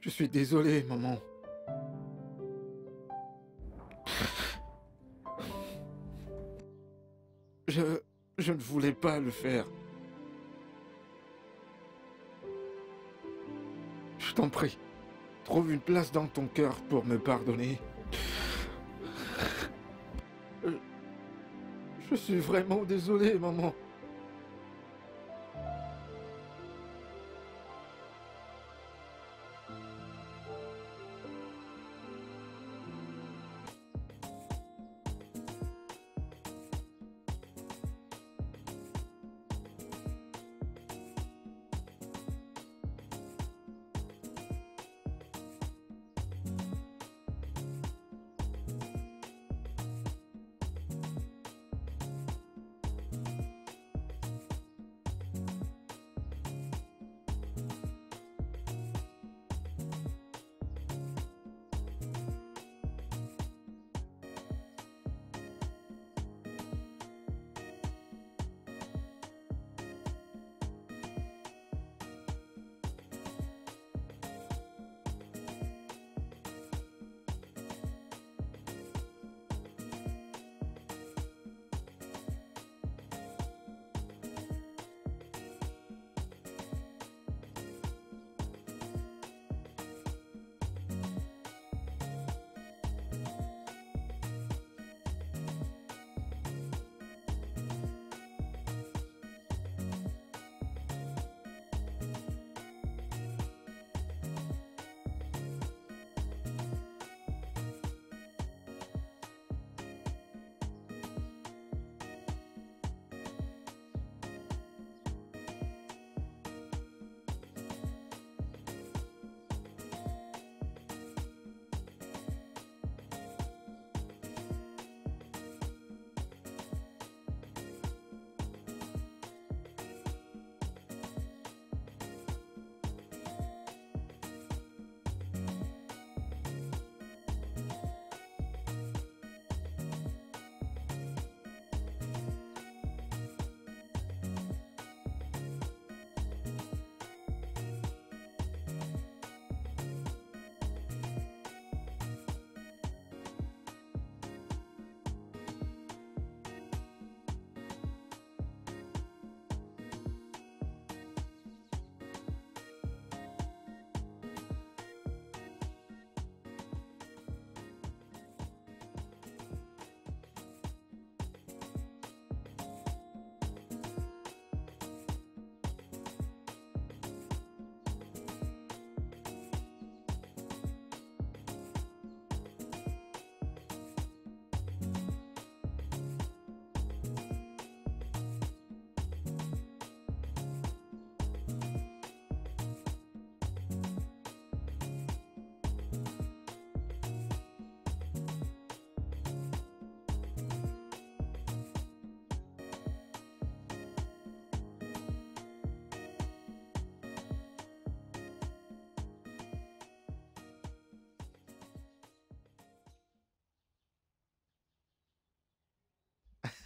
Je suis désolé, maman. Je... Je ne voulais pas le faire. Je t'en prie, trouve une place dans ton cœur pour me pardonner. Je suis vraiment désolé, maman.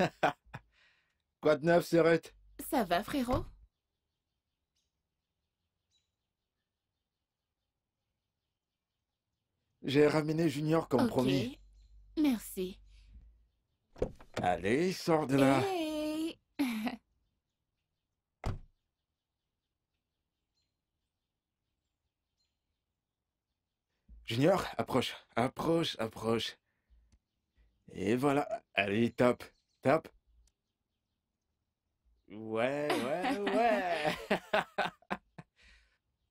Quoi de neuf, Serrette Ça va, frérot J'ai ramené Junior comme promis. Merci. Allez, sors de là. Hey Junior, approche, approche, approche. Et voilà. Allez, tape, tape. Ouais, ouais, ouais.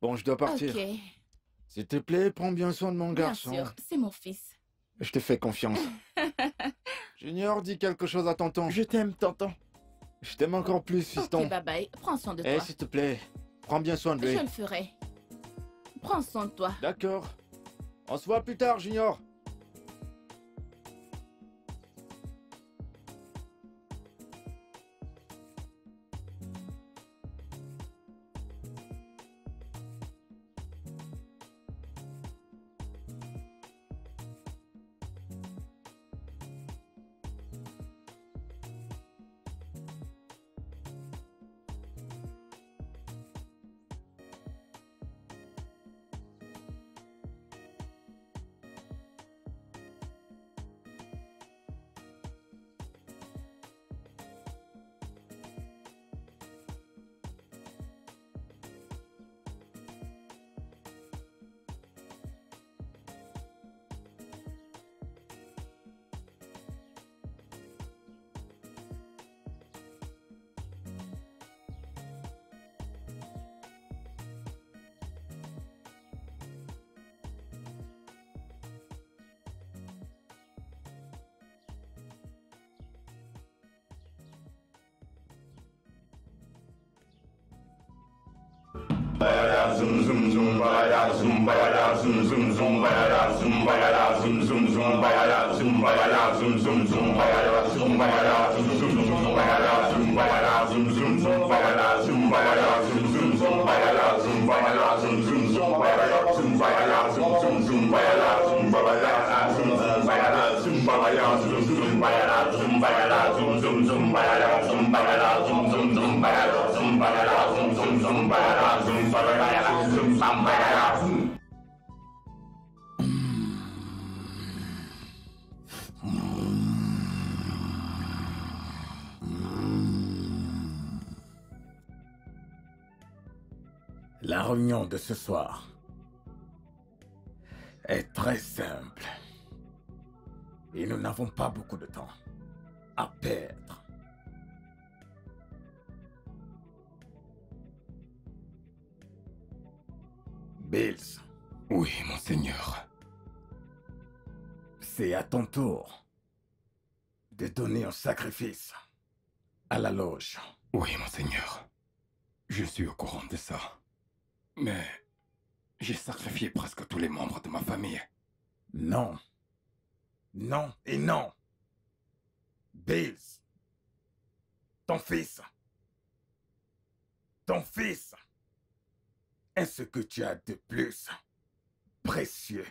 bon, je dois partir. Ok, S'il te plaît, prends bien soin de mon bien garçon. sûr, c'est mon fils. Je te fais confiance. Junior, dis quelque chose à tonton. Je t'aime, tonton. Je t'aime encore plus, fiston. Ok, bye bye. Prends soin de Eh, toi. s'il te plaît, prends bien soin de lui. Je le ferai. Prends soin de toi. D'accord. On se voit plus tard, Junior. zumbayala zum zum zumbayala zumbayala zum zum zumbayala zumbayala zum zum zumbayala zumbayala zum La réunion de ce soir est très simple. Et nous n'avons pas beaucoup de temps à perdre. Bills, Oui, monseigneur. c'est à ton tour de donner un sacrifice à la loge. Oui, monseigneur. Je suis au courant de ça. Mais j'ai sacrifié presque tous les membres de ma famille. Non. Non et non. Bills. Ton fils. Ton fils est ce que tu as de plus précieux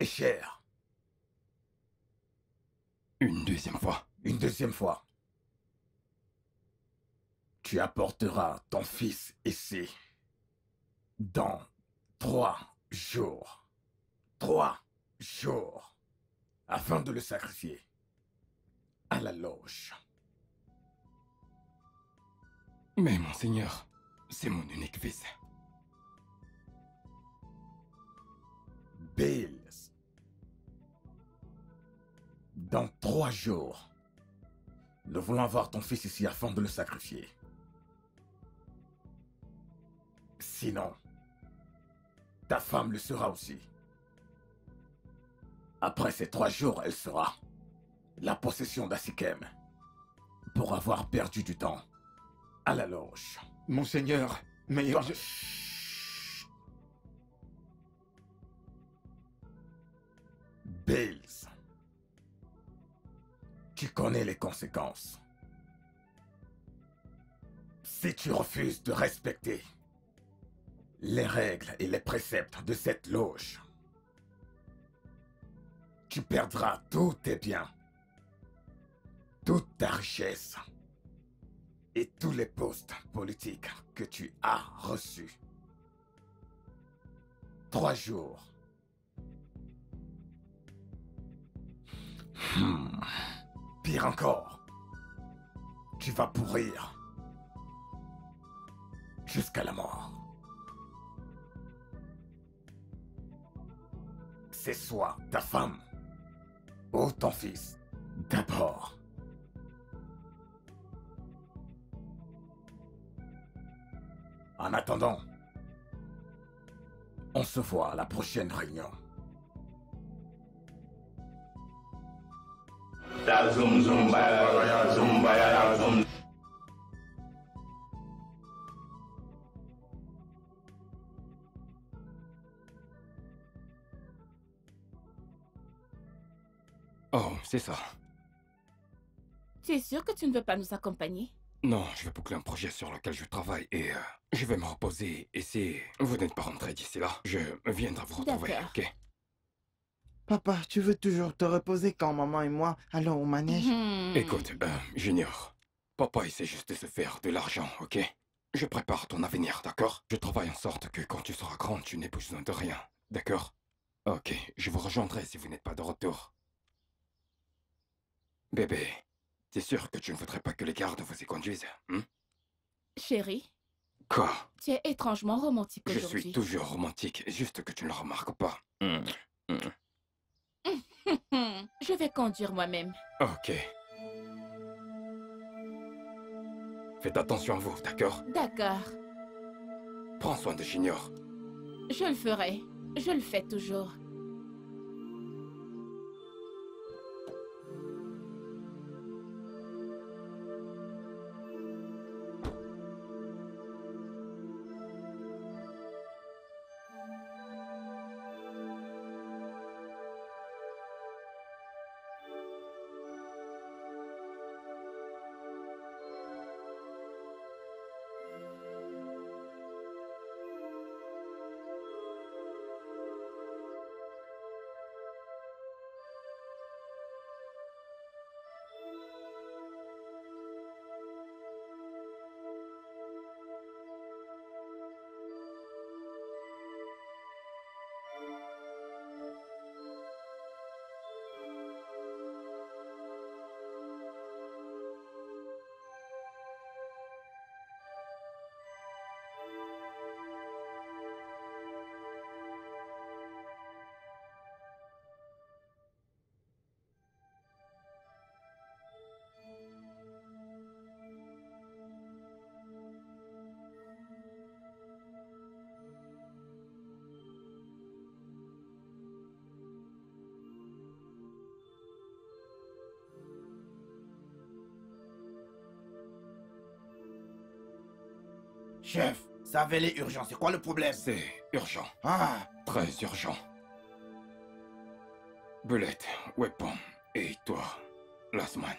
et cher? Une deuxième fois. Une deuxième fois. Tu apporteras ton fils ici dans trois jours. Trois jours. Afin de le sacrifier à la loge. Mais monseigneur, c'est mon unique fils. Bills. Dans trois jours, nous voulons avoir ton fils ici afin de le sacrifier. Sinon, ta femme le sera aussi. Après ces trois jours, elle sera la possession d'Asikem pour avoir perdu du temps à la loge. Monseigneur, mais Toi, je... Tu connais les conséquences. Si tu refuses de respecter les règles et les préceptes de cette loge, tu perdras tous tes biens, toute ta richesse et tous les postes politiques que tu as reçus. Trois jours. Hmm. Pire encore, tu vas pourrir jusqu'à la mort. C'est soit ta femme ou ton fils d'abord. En attendant, on se voit à la prochaine réunion. C'est ça. Tu es sûr que tu ne veux pas nous accompagner? Non, je vais boucler un projet sur lequel je travaille et euh, je vais me reposer. Et si vous n'êtes pas rentré d'ici là, je viendrai vous retrouver, D'accord. ok? Papa, tu veux toujours te reposer quand maman et moi allons au manège? Hmm. Écoute, euh, Junior, papa essaie juste de se faire de l'argent, ok? Je prépare ton avenir, d'accord? Je travaille en sorte que quand tu seras grand, tu n'aies besoin de rien, d'accord? Ok, je vous rejoindrai si vous n'êtes pas de retour. Bébé, t'es sûr que tu ne voudrais pas que les gardes vous y conduisent hein? Chérie, Quoi? Tu es étrangement romantique Je aujourd'hui. suis toujours romantique, juste que tu ne le remarques pas. Hmm. Hmm, Je vais conduire moi-même. Ok. Faites attention à vous, d'accord? D'accord, Prends soin de Junior. je le ferai. Je le fais toujours. Chef, ça avait les urgents, c'est quoi le problème? C'est urgent. Ah, Très urgent. Bullet, Weapon et toi, Lasman.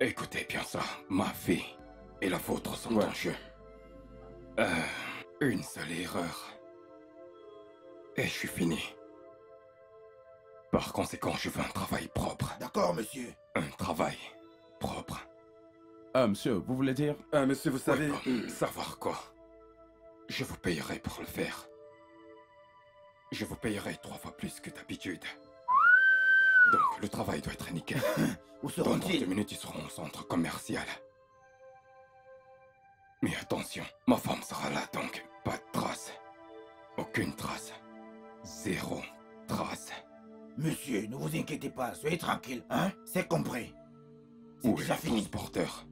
Écoutez bien ça, ma vie et la vôtre sont Ouais. en jeu. Euh, une seule erreur. Et je suis fini. Par conséquent, je veux un travail propre. d'accord, monsieur. Un travail propre. Ah, monsieur, vous voulez dire? Ah, monsieur, vous savez... Weapon, savoir quoi? Je vous payerai pour le faire. Je vous payerai trois fois plus que d'habitude. Donc, le travail doit être nickel. Où Dans deux seront-ils minutes, ils seront au centre commercial. Mais attention, ma femme sera là donc. Pas de trace. Aucune trace. Zéro trace. Monsieur, ne vous inquiétez pas, soyez tranquille, hein? C'est compris. C'est Où est déjà le fini. transporteur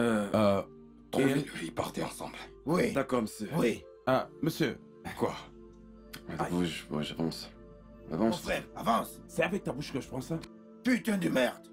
Euh... Euh... Trouvez-le et partez ensemble. Oui, D'accord, monsieur. oui. Ah, monsieur. Quoi? Allez, bouge, bouge, avance. Mon Avance. frère, avance. C'est avec ta bouche que je prends ça Putain de merde.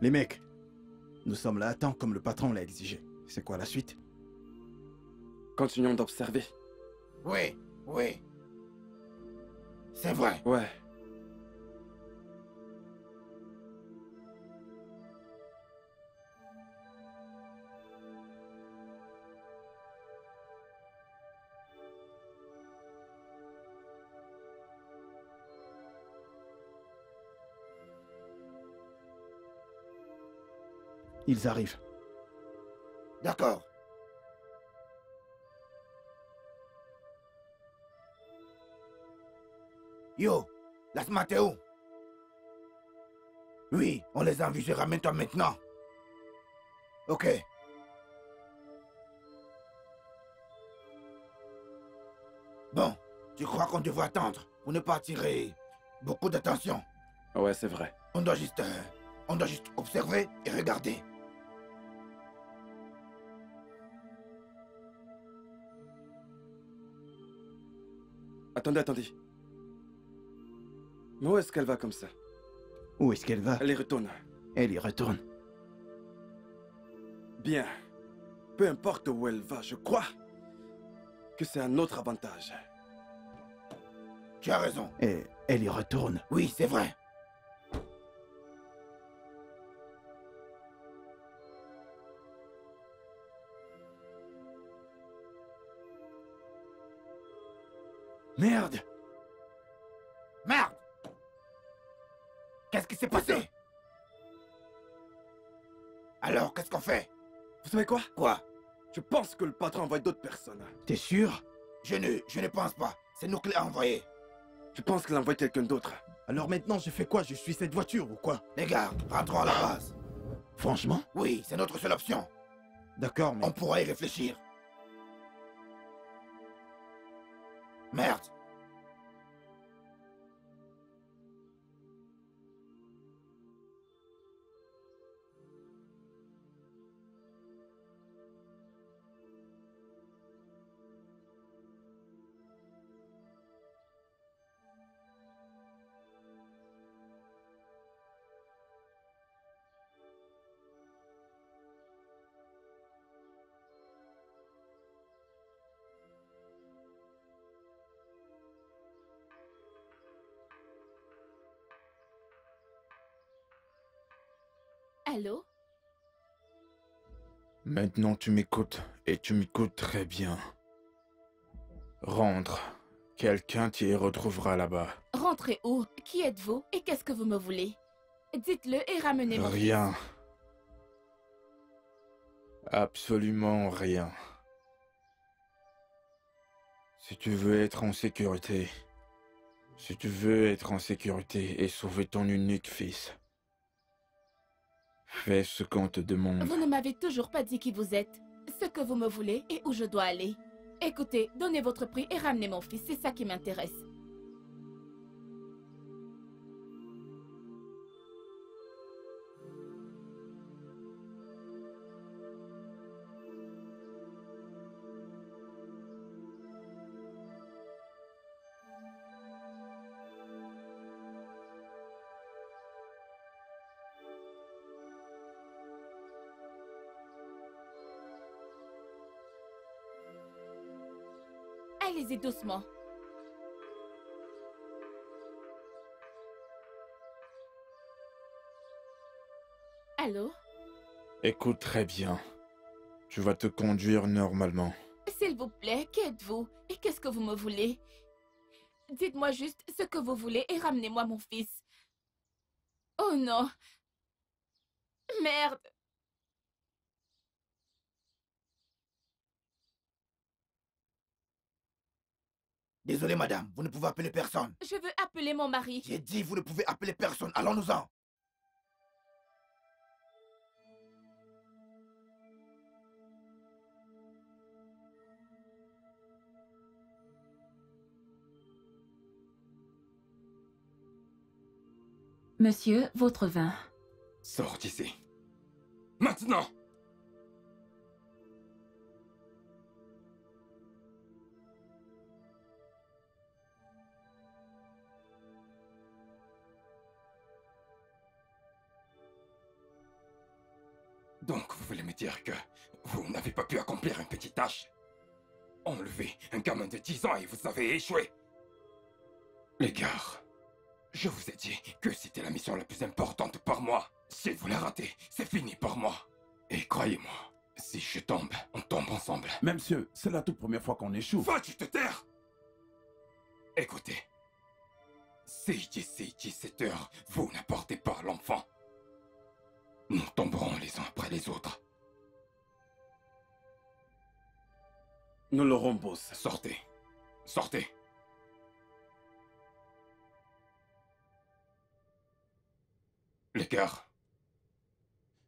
Les mecs, nous sommes là à temps comme le patron l'a exigé. C'est quoi la suite? Continuons d'observer. Oui, oui. C'est vrai. Ouais. Ils arrivent. D'accord. Yo, laisse Mathéo. Oui, on les a je ramène-toi maintenant. Ok. Bon, tu crois qu'on devrait attendre pour ne pas attirer beaucoup d'attention? Ouais, c'est vrai. On doit juste... euh, on doit juste observer et regarder. Attendez, attendez. Mais où est-ce qu'elle va comme ça Où est-ce qu'elle va Elle y retourne. Elle y retourne. Bien. Peu importe où elle va, je crois que c'est un autre avantage. Tu as raison. Et elle y retourne. Oui, c'est vrai. Merde Merde Qu'est-ce qui s'est passé? Alors, qu'est-ce qu'on fait? Vous savez quoi? Quoi? Je pense que le patron envoie d'autres personnes. T'es sûr? Je ne, je ne pense pas. C'est nous qui l'avons envoyé. Je pense qu'il envoie quelqu'un d'autre. Alors maintenant, je fais quoi? Je suis cette voiture ou quoi? Les gars, rentrons à la base. Franchement? Oui, c'est notre seule option. D'accord, mais... On pourra y réfléchir. Merde. Maintenant tu m'écoutes, et tu m'écoutes très bien. Rentre. Quelqu'un t'y retrouvera là-bas. Rentrez où? Qui êtes-vous? Et qu'est-ce que vous me voulez? Dites-le et ramenez mon Rien. Absolument rien. Si tu veux être en sécurité, si tu veux être en sécurité et sauver ton unique fils, fais ce qu'on te demande. Vous ne m'avez toujours pas dit qui vous êtes, ce que vous me voulez et où je dois aller. Écoutez, donnez votre prix et ramenez mon fils, c'est ça qui m'intéresse. Doucement. Allô? Écoute très bien. Tu vas te conduire normalement. S'il vous plaît, qui êtes-vous? Et qu'est-ce que vous me voulez? Dites-moi juste ce que vous voulez et ramenez-moi mon fils. Oh non Merde Désolé, madame, vous ne pouvez appeler personne. Je veux appeler mon mari. J'ai dit, vous ne pouvez appeler personne. Allons-nous-en. Monsieur, votre vin. Sors d'ici. Maintenant Donc, vous voulez me dire que vous n'avez pas pu accomplir une petite tâche? Enlever un gamin de 10 ans et vous avez échoué? Les gars, je vous ai dit que c'était la mission la plus importante pour moi. Si vous la ratez, c'est fini pour moi. Et croyez-moi, si je tombe, on tombe ensemble. Mais monsieur, c'est la toute première fois qu'on échoue. Va-tu te taire Écoutez, si d'ici 17 heures, vous n'apportez pas l'enfant, nous tomberons les uns après les autres. Nous l'aurons boss. Sortez. Sortez. Gars,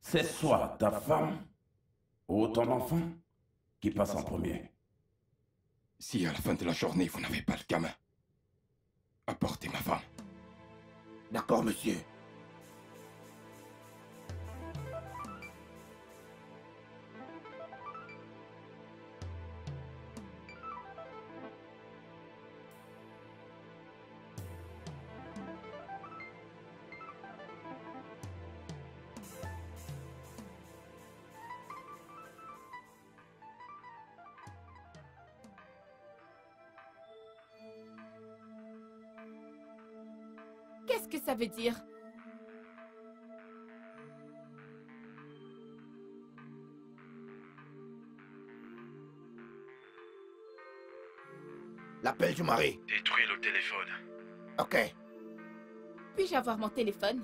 C'est soit ta femme ou ton enfant qui passe en premier. si à la fin de la journée vous n'avez pas le gamin, apportez ma femme. D'accord, monsieur. Que ça veut dire L'appel du mari. Détruis le téléphone. Ok. Puis-je avoir mon téléphone?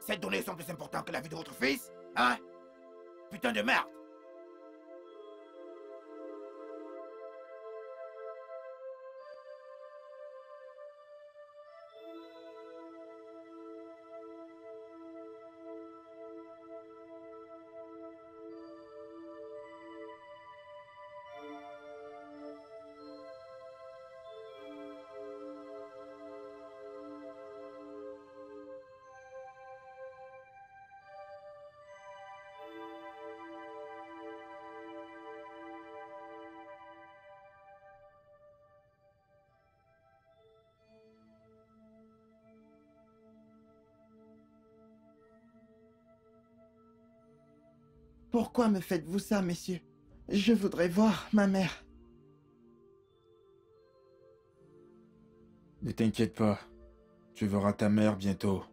Ces données sont plus importantes que la vie de votre fils Hein? Putain de merde Pourquoi me faites-vous ça, messieurs? Je voudrais voir ma mère. Ne t'inquiète pas. Tu verras ta mère bientôt.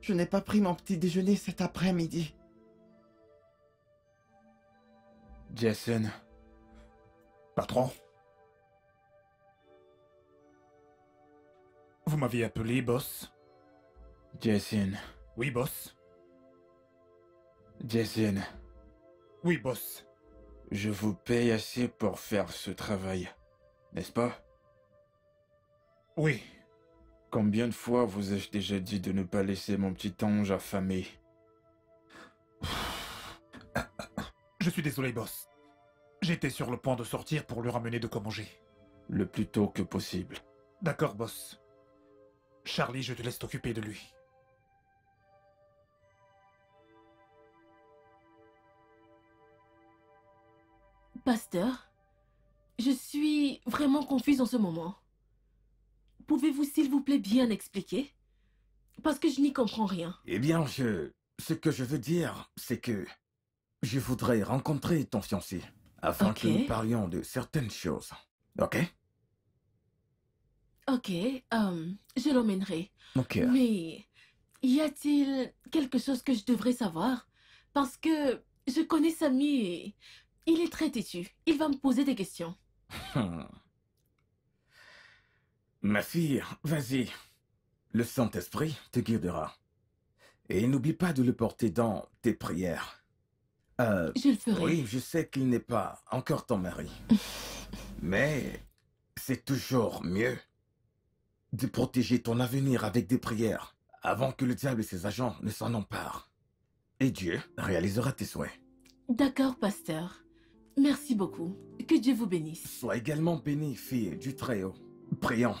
Je n'ai pas pris mon petit déjeuner cet après-midi. Jason, Patron Vous m'aviez appelé, boss? Jason, Oui, boss Jason, Oui, boss. je vous paye assez pour faire ce travail, n'est-ce pas? Oui. Combien de fois vous ai-je déjà dit de ne pas laisser mon petit ange affamé Je suis désolé, boss. J'étais sur le point de sortir pour lui ramener de quoi manger. le plus tôt que possible D'accord, boss. Charlie, je te laisse t'occuper de lui. Pasteur, je suis vraiment confuse en ce moment. Pouvez-vous s'il vous plaît bien expliquer? Parce que je n'y comprends rien. Eh bien, je... Ce que je veux dire, c'est que... Je voudrais rencontrer ton fiancé, afin que nous parlions de certaines choses. Ok? Ok, euh, je l'emmènerai. Ok. Mais y a-t-il quelque chose que je devrais savoir? Parce que je connais Samy et il est très têtu. Il va me poser des questions. Hmm. Ma fille, vas-y. Le Saint-Esprit te guidera. Et n'oublie pas de le porter dans tes prières. Euh, Je le ferai. oui, je sais qu'il n'est pas encore ton mari. Mais c'est toujours mieux de protéger ton avenir avec des prières avant que le diable et ses agents ne s'en emparent. Et Dieu réalisera tes souhaits. D'accord, pasteur. Merci beaucoup. Que Dieu vous bénisse. Sois également bénie, fille du Très-Haut. Prions.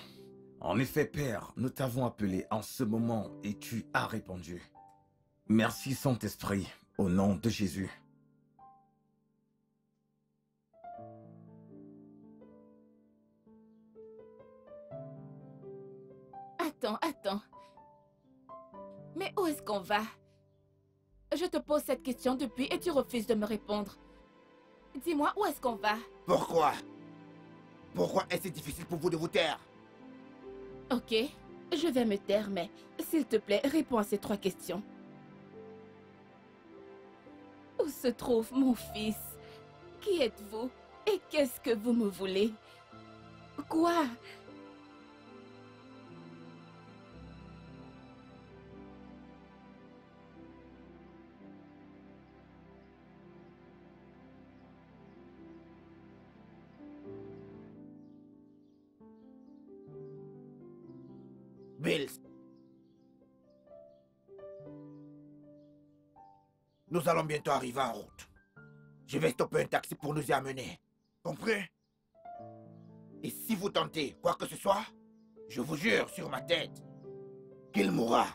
En effet, Père, nous t'avons appelé en ce moment et tu as répondu. Merci, Saint-Esprit, au nom de Jésus. Attends, attends. Mais où est-ce qu'on va? Je te pose cette question depuis et tu refuses de me répondre. Dis-moi, où est-ce qu'on va? Pourquoi? Pourquoi est-ce difficile pour vous de vous taire? Ok, je vais me taire, mais s'il te plaît, réponds à ces trois questions. Où se trouve mon fils? Qui êtes-vous? Et qu'est-ce que vous me voulez? Quoi? Nous allons bientôt arriver en route. Je vais stopper un taxi pour nous y amener. Compris Et si vous tentez quoi que ce soit, je vous jure sur ma tête qu'il mourra.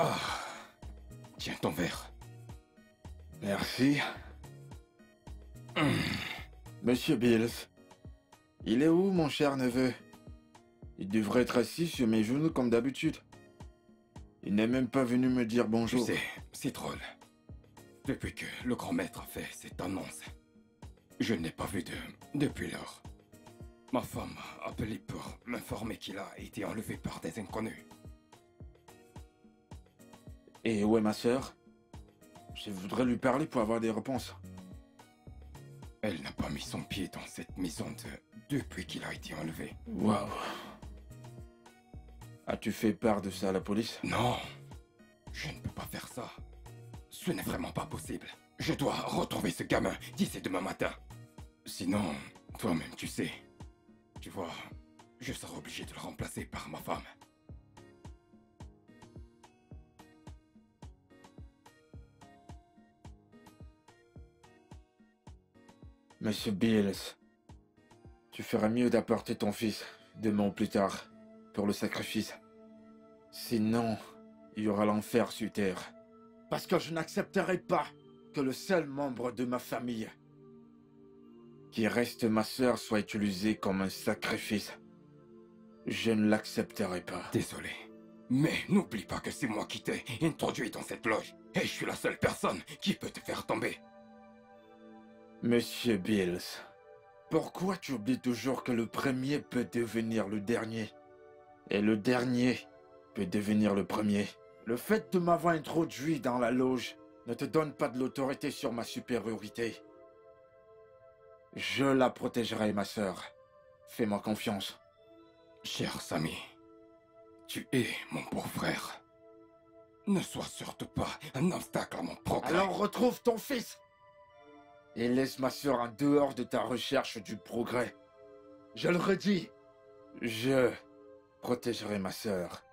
Ah. Tiens ton verre. Merci. Monsieur Bills, il est où mon cher neveu? Il devrait être assis sur mes genoux comme d'habitude. Il n'est même pas venu me dire Tu bonjour. sais, c'est drôle. Depuis que le grand maître a fait cette annonce, je ne l'ai pas vu de... depuis lors. Ma femme a appelé pour m'informer qu'il a été enlevé par des inconnus. Et où est ma sœur Je voudrais lui parler pour avoir des réponses. Elle n'a pas mis son pied dans cette maison de... depuis qu'il a été enlevé. Waouh. As-tu fait part de ça à la police? Non, je ne peux pas faire ça. Ce n'est vraiment pas possible. Je dois retrouver ce gamin d'ici demain matin. Sinon, toi-même tu sais. Tu vois, je serai obligé de le remplacer par ma femme. Monsieur Bills, tu ferais mieux d'apporter ton fils demain ou plus tard pour le sacrifice. Sinon, il y aura l'enfer sur terre. Parce que je n'accepterai pas que le seul membre de ma famille Qui reste ma sœur soit utilisé comme un sacrifice. Je ne l'accepterai pas. Désolé. Mais n'oublie pas que c'est moi qui t'ai introduit dans cette loge. Et je suis la seule personne qui peut te faire tomber. Monsieur Bills, pourquoi tu oublies toujours que le premier peut devenir le dernier? Et le dernier peut devenir le premier Le fait de m'avoir introduit dans la loge ne te donne pas de l'autorité sur ma supériorité. Je la protégerai, ma sœur. Fais-moi confiance. Cher Samy, tu es mon beau-frère. Ne sois surtout pas un obstacle à mon progrès. Alors retrouve ton fils et laisse ma sœur en dehors de ta recherche du progrès. Je le redis, Je protégerai ma sœur.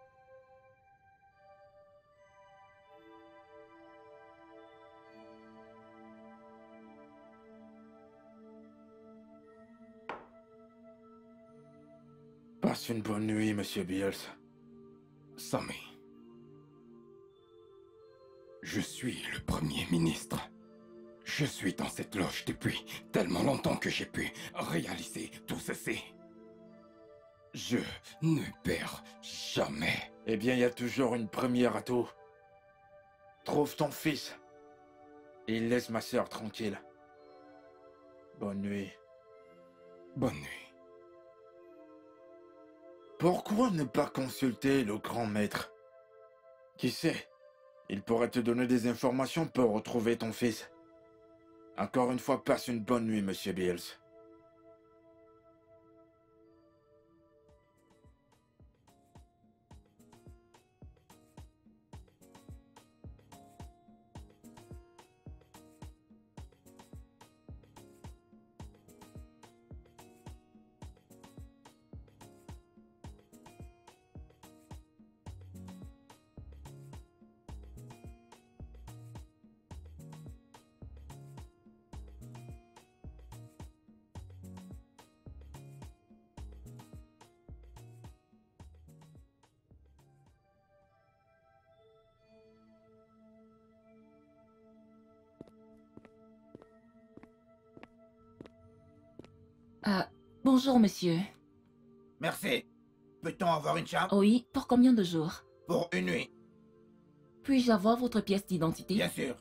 Passe une bonne nuit, monsieur Bills. Sammy. Je suis le Premier ministre. Je suis dans cette loge depuis tellement longtemps que j'ai pu réaliser tout ceci. Je ne perds jamais. Eh bien, il y a toujours une première à tout. trouve ton fils. Et laisse ma sœur tranquille. Bonne nuit. Bonne nuit. Pourquoi ne pas consulter le grand maître? Qui sait? Il pourrait te donner des informations pour retrouver ton fils. Encore une fois, passe une bonne nuit, monsieur Bills. Bonjour, monsieur. Merci. Peut-on avoir une chambre? Oui, pour combien de jours? Pour une nuit, Puis-je avoir votre pièce d'identité? Bien sûr.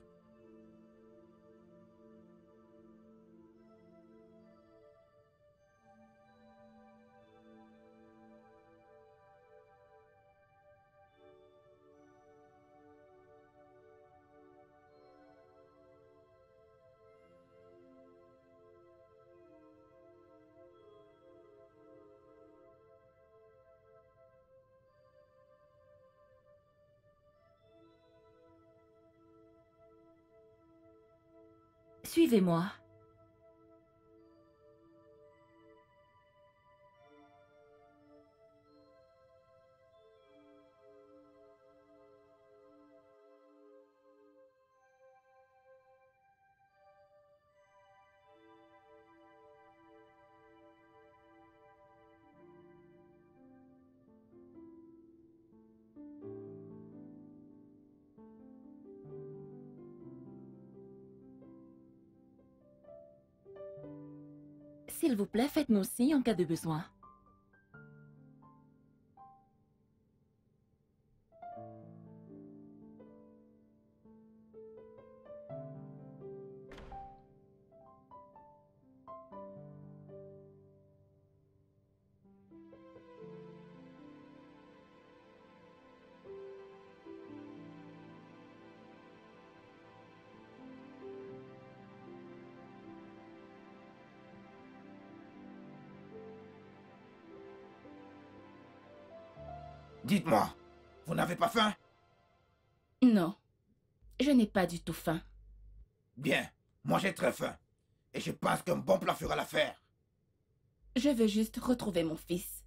Suivez-moi. S'il vous plaît, faites-nous signe en cas de besoin. Dites-moi, vous n'avez pas faim? Non. Je n'ai pas du tout faim. Bien, moi j'ai très faim. Et je pense qu'un bon plat fera l'affaire. Je veux juste retrouver mon fils.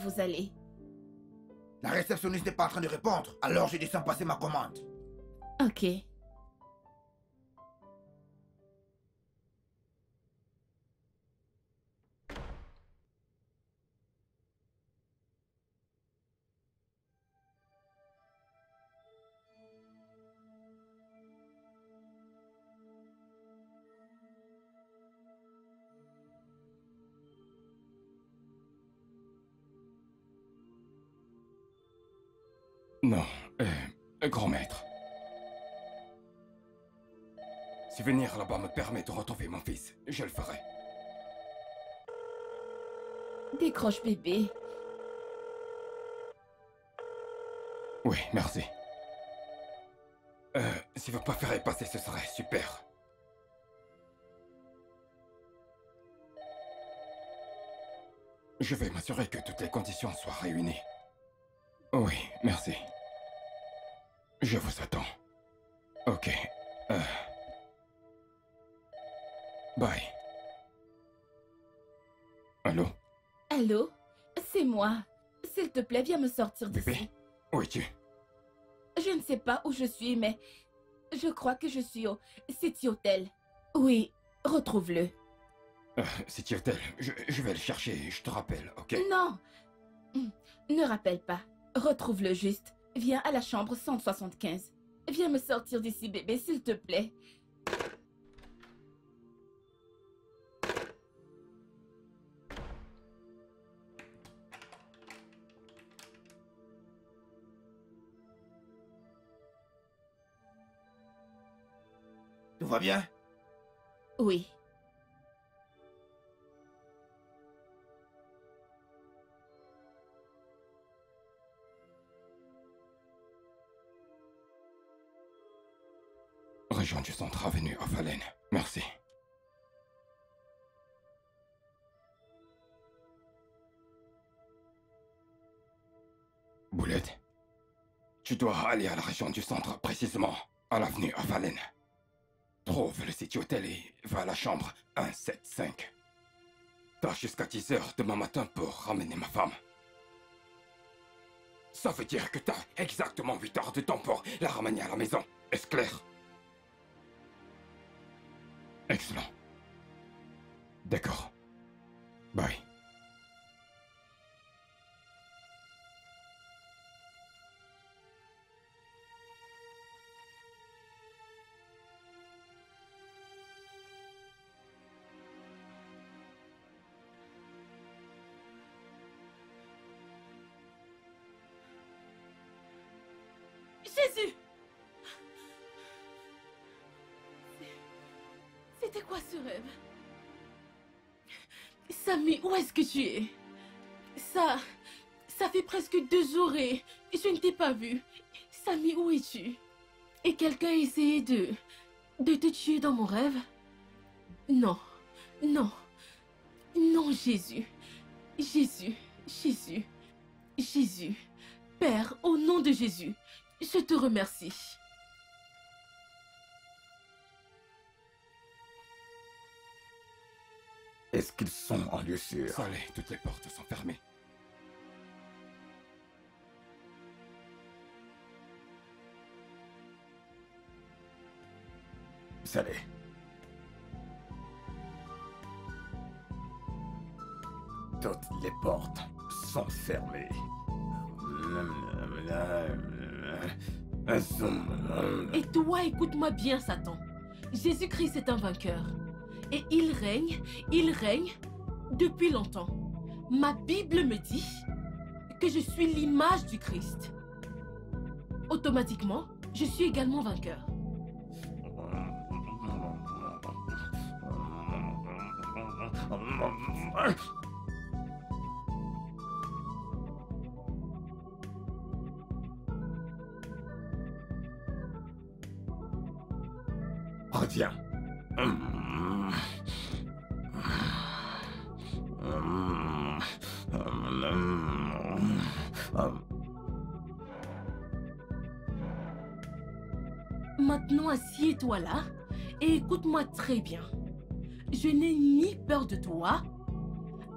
Vous allez La réceptionniste n'est pas en train de répondre, alors je descends passer ma commande. Ok. Non, euh, grand maître. Si venir là-bas me permet de retrouver mon fils, je le ferai. Décroche bébé. Oui, merci. Euh, si vous préférez passer, ce serait super. Je vais m'assurer que toutes les conditions soient réunies. Oui, merci. Je vous attends. Ok. Euh... Bye. Allô? Allô? C'est moi. S'il te plaît, viens me sortir d'ici. Où es-tu? Je ne sais pas où je suis, mais je crois que je suis au City Hotel. Oui, retrouve-le. euh, City Hotel, je, je vais le chercher, je te rappelle, ok? Non Ne rappelle pas. Retrouve-le juste. Viens à la chambre 175. Viens me sortir d'ici, bébé, s'il te plaît. Tout va bien? Oui. Centre Avenue à Falaine. Merci. Boulette, tu dois aller à la région du centre, précisément à l'avenue à. Trouve le City Hotel et va à la chambre 175. T'as jusqu'à 10 heures demain matin pour ramener ma femme. Ça veut dire que t'as exactement 8 heures de temps pour la ramener à la maison. Est-ce clair? Excellent. D'accord. Bye. Samy, où est-ce que tu es? Ça... Ça fait presque deux jours et je ne t'ai pas vu. Samy, où es-tu? Et quelqu'un a essayé de... de te tuer dans mon rêve? Non, non, non Jésus. Jésus, Jésus, Jésus. Père, au nom de Jésus, je te remercie. Est-ce qu'ils sont en lieu sûr? Ça l'est, toutes les portes sont fermées. Salut. Toutes les portes sont fermées. Et toi, écoute-moi bien, Satan. Jésus-Christ est un vainqueur. Et il règne, il règne depuis longtemps. Ma Bible me dit que je suis l'image du Christ. Automatiquement, je suis également vainqueur. Assieds-toi là et écoute-moi très bien. Je n'ai ni peur de toi,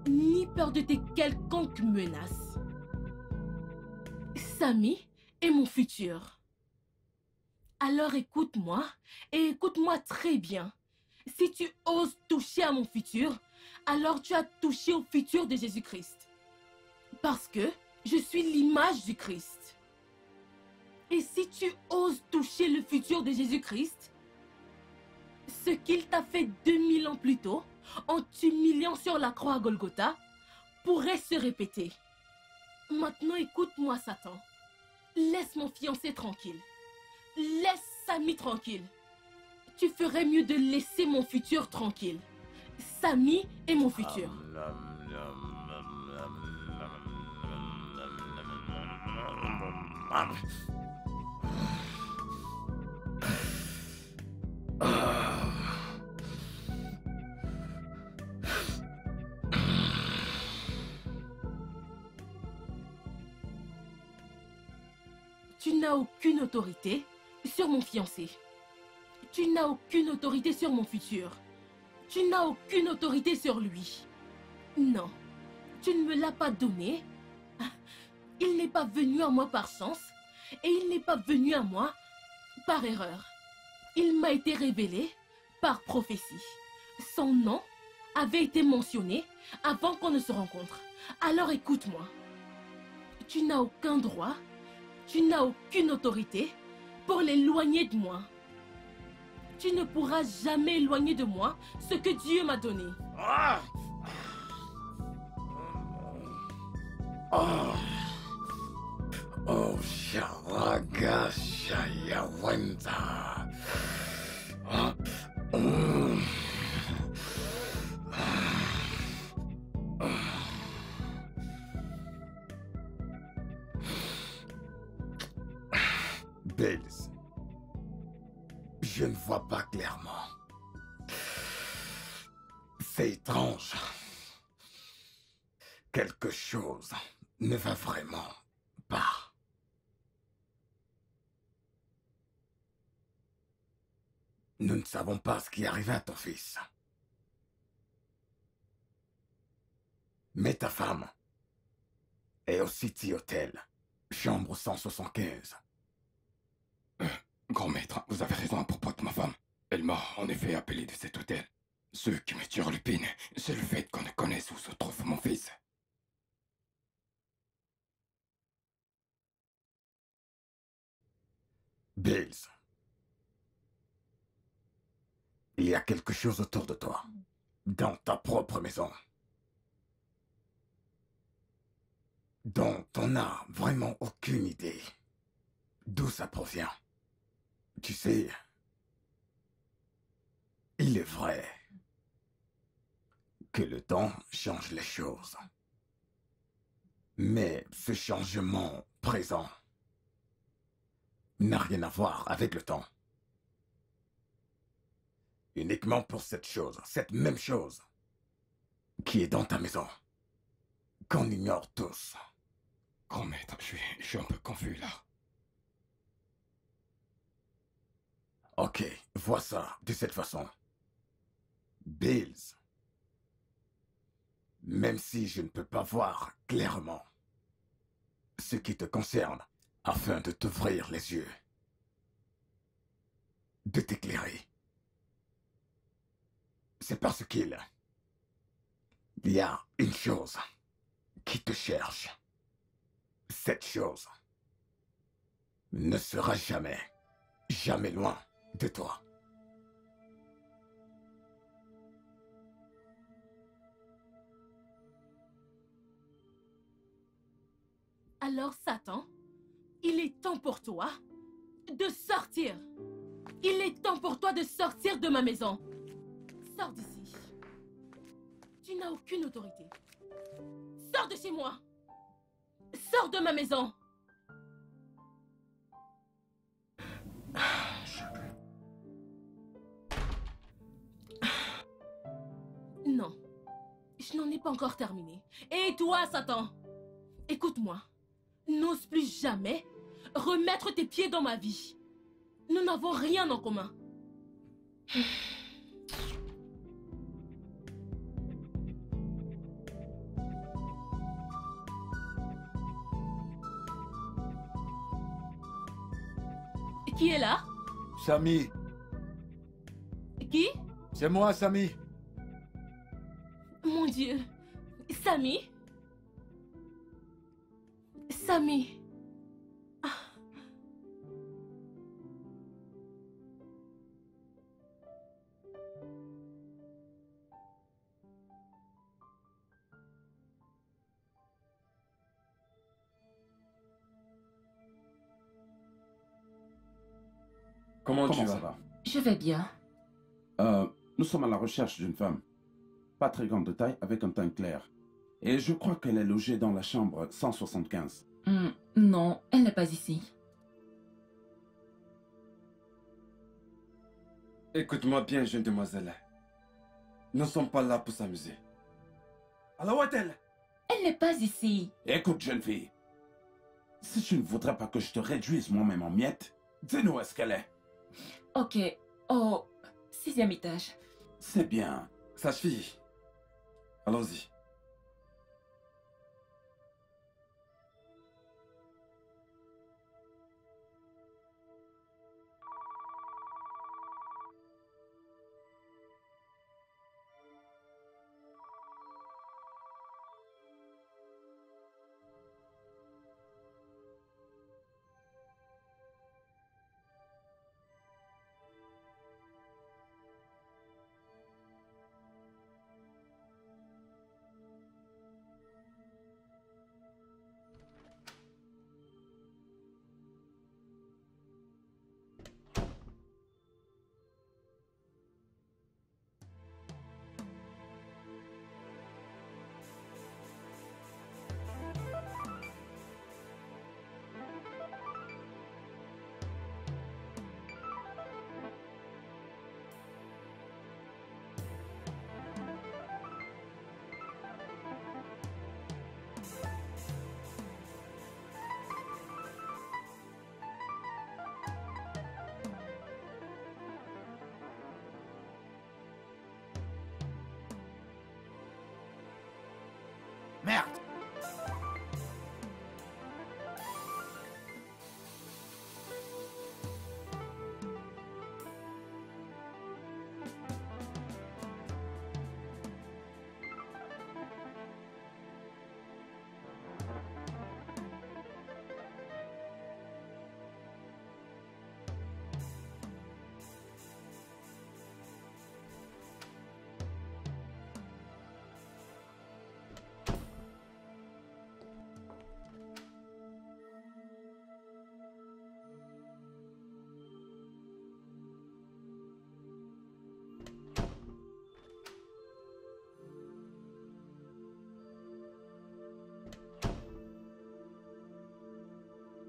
ni peur de tes quelconques menaces. Samy est mon futur. Alors écoute-moi et écoute-moi très bien. Si tu oses toucher à mon futur, alors tu as touché au futur de Jésus-Christ. Parce que je suis l'image du Christ. Et si tu oses toucher le futur de Jésus-Christ, ce qu'il t'a fait 2000 ans plus tôt, en t'humiliant sur la croix à Golgotha, pourrait se répéter. Maintenant écoute-moi Satan. Laisse mon fiancé tranquille. Laisse Samy tranquille. Tu ferais mieux de laisser mon futur tranquille. Samy est mon futur. Aucune autorité sur mon fiancé. Tu n'as aucune autorité sur mon futur. Tu n'as aucune autorité sur lui. Non, tu ne me l'as pas donné. Il n'est pas venu à moi par chance et il n'est pas venu à moi par erreur. Il m'a été révélé par prophétie. Son nom avait été mentionné avant qu'on ne se rencontre. Alors écoute-moi. Tu n'as aucun droit, tu n'as aucune autorité pour l'éloigner de moi. Tu ne pourras jamais éloigner de moi ce que Dieu m'a donné. Oh, oh, Sharaga. Ah, mm. Je ne vois pas clairement. C'est étrange. Quelque chose ne va vraiment pas. Nous ne savons pas ce qui est arrivé à ton fils. Mais ta femme est au City Hotel, chambre 175. Grand maître, vous avez raison à propos de ma femme. Elle m'a en effet appelé de cet hôtel. Ce qui me turlupine, c'est le fait qu'on ne connaisse où se trouve mon fils. Bills. Il y a quelque chose autour de toi, dans ta propre maison, dont on n'a vraiment aucune idée d'où ça provient. Tu sais, il est vrai que le temps change les choses. Mais ce changement présent n'a rien à voir avec le temps. Uniquement pour cette chose, cette même chose, qui est dans ta maison, qu'on ignore tous. Grand maître, je suis, je suis un peu confus là. Ok, vois ça de cette façon. Bills. Même si je ne peux pas voir clairement ce qui te concerne, afin de t'ouvrir les yeux, de t'éclairer, c'est parce qu'il... Il y a une chose qui te cherche. Cette chose ne sera jamais, jamais loin de toi. Alors, Satan, il est temps pour toi de sortir. Il est temps pour toi de sortir de ma maison. Sors d'ici. Tu n'as aucune autorité. Sors de chez moi. Sors de ma maison. Je n'en ai pas encore terminé. Et toi, Satan, écoute-moi. N'ose plus jamais remettre tes pieds dans ma vie. Nous n'avons rien en commun. Qui est là? Samy, Qui? C'est moi, Samy. Dieu. Samy Samy. Ah. Comment, tu vas? ça va? Je vais bien. Euh, Nous sommes à la recherche d'une femme. Pas très grande de taille, avec un teint clair. Et je crois qu'elle est logée dans la chambre 175. Hmm, non, elle n'est pas ici. Écoute-moi bien, jeune demoiselle. Nous ne sommes pas là pour s'amuser. Alors où est-elle Elle n'est pas ici. Écoute, jeune fille. Si tu ne voudrais pas que je te réduise moi-même en miettes, dis-nous où est-ce qu'elle est. Ok. Au sixième étage. C'est bien. Sage-fille. Allons-y.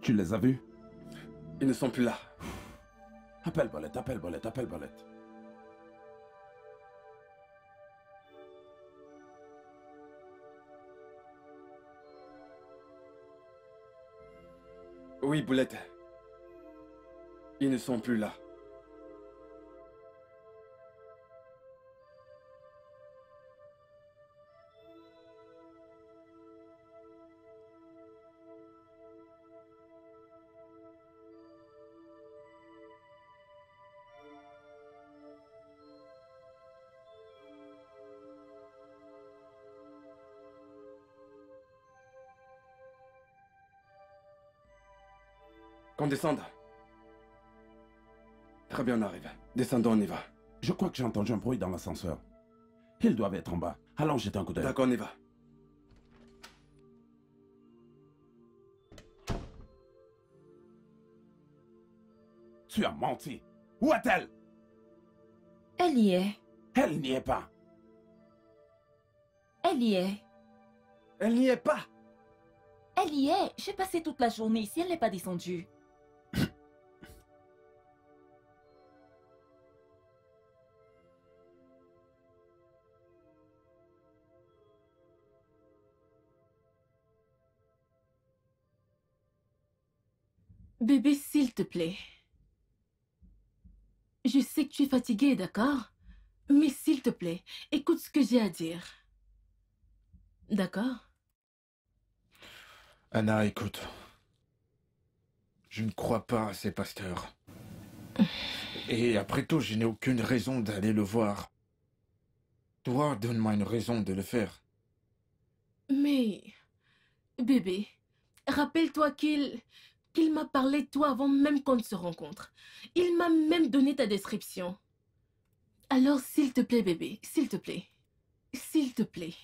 Tu les as vus? Ils ne sont plus là. Appelle Bolette, appelle Bolette, appelle Bolette. Oui, Boulette. Ils ne sont plus là. Qu'on descende. Très bien, on arrive. Descendons, on y va. Je crois que j'ai entendu un bruit dans l'ascenseur. Ils doivent être en bas. Allons jeter un coup d'œil. D'accord, on y va. Tu as menti. Où est-elle? Elle y est. Elle n'y est pas. Elle y est. Elle n'y est pas. Elle y est. J'ai passé toute la journée ici. Elle n'est pas descendue. Bébé, s'il te plaît. Je sais que tu es fatigué, d'accord? Mais s'il te plaît, écoute ce que j'ai à dire. D'accord? Anna, écoute. Je ne crois pas à ces pasteurs. Et après tout, je n'ai aucune raison d'aller le voir. Toi, donne-moi une raison de le faire. Mais, bébé, rappelle-toi qu'il qu'il m'a parlé de toi avant même qu'on ne se rencontre. Il m'a même donné ta description. Alors, s'il te plaît, bébé, s'il te plaît, s'il te plaît,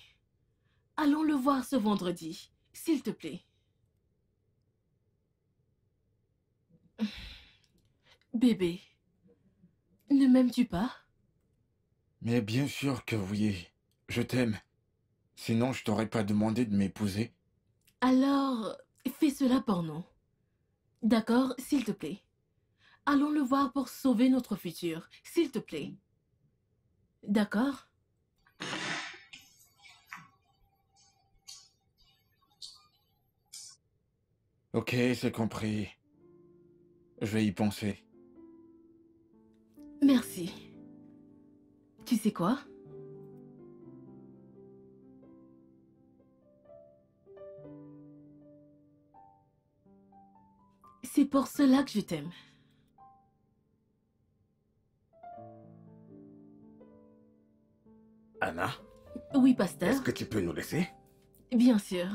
allons le voir ce vendredi, s'il te plaît. Bébé, ne m'aimes-tu pas? Mais bien sûr que oui. Je t'aime. Sinon, je t'aurais pas demandé de m'épouser. Alors, fais cela pour nous. D'accord, s'il te plaît. Allons le voir pour sauver notre futur, s'il te plaît. D'accord Ok, c'est compris. Je vais y penser. Merci. Tu sais quoi? C'est pour cela que je t'aime. Anna, Oui, pasteur. est-ce que tu peux nous laisser? Bien sûr.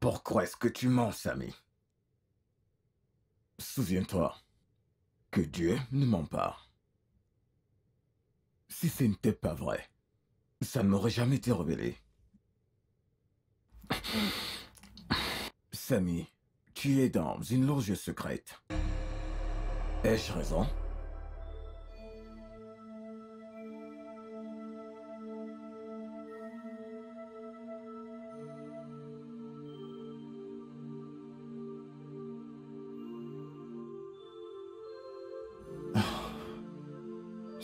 Pourquoi est-ce que tu mens, Samy? Souviens-toi que Dieu ne ment pas. Si ce n'était pas vrai, ça ne m'aurait jamais été révélé. Samy, tu es dans une loge secrète. Ai-je raison?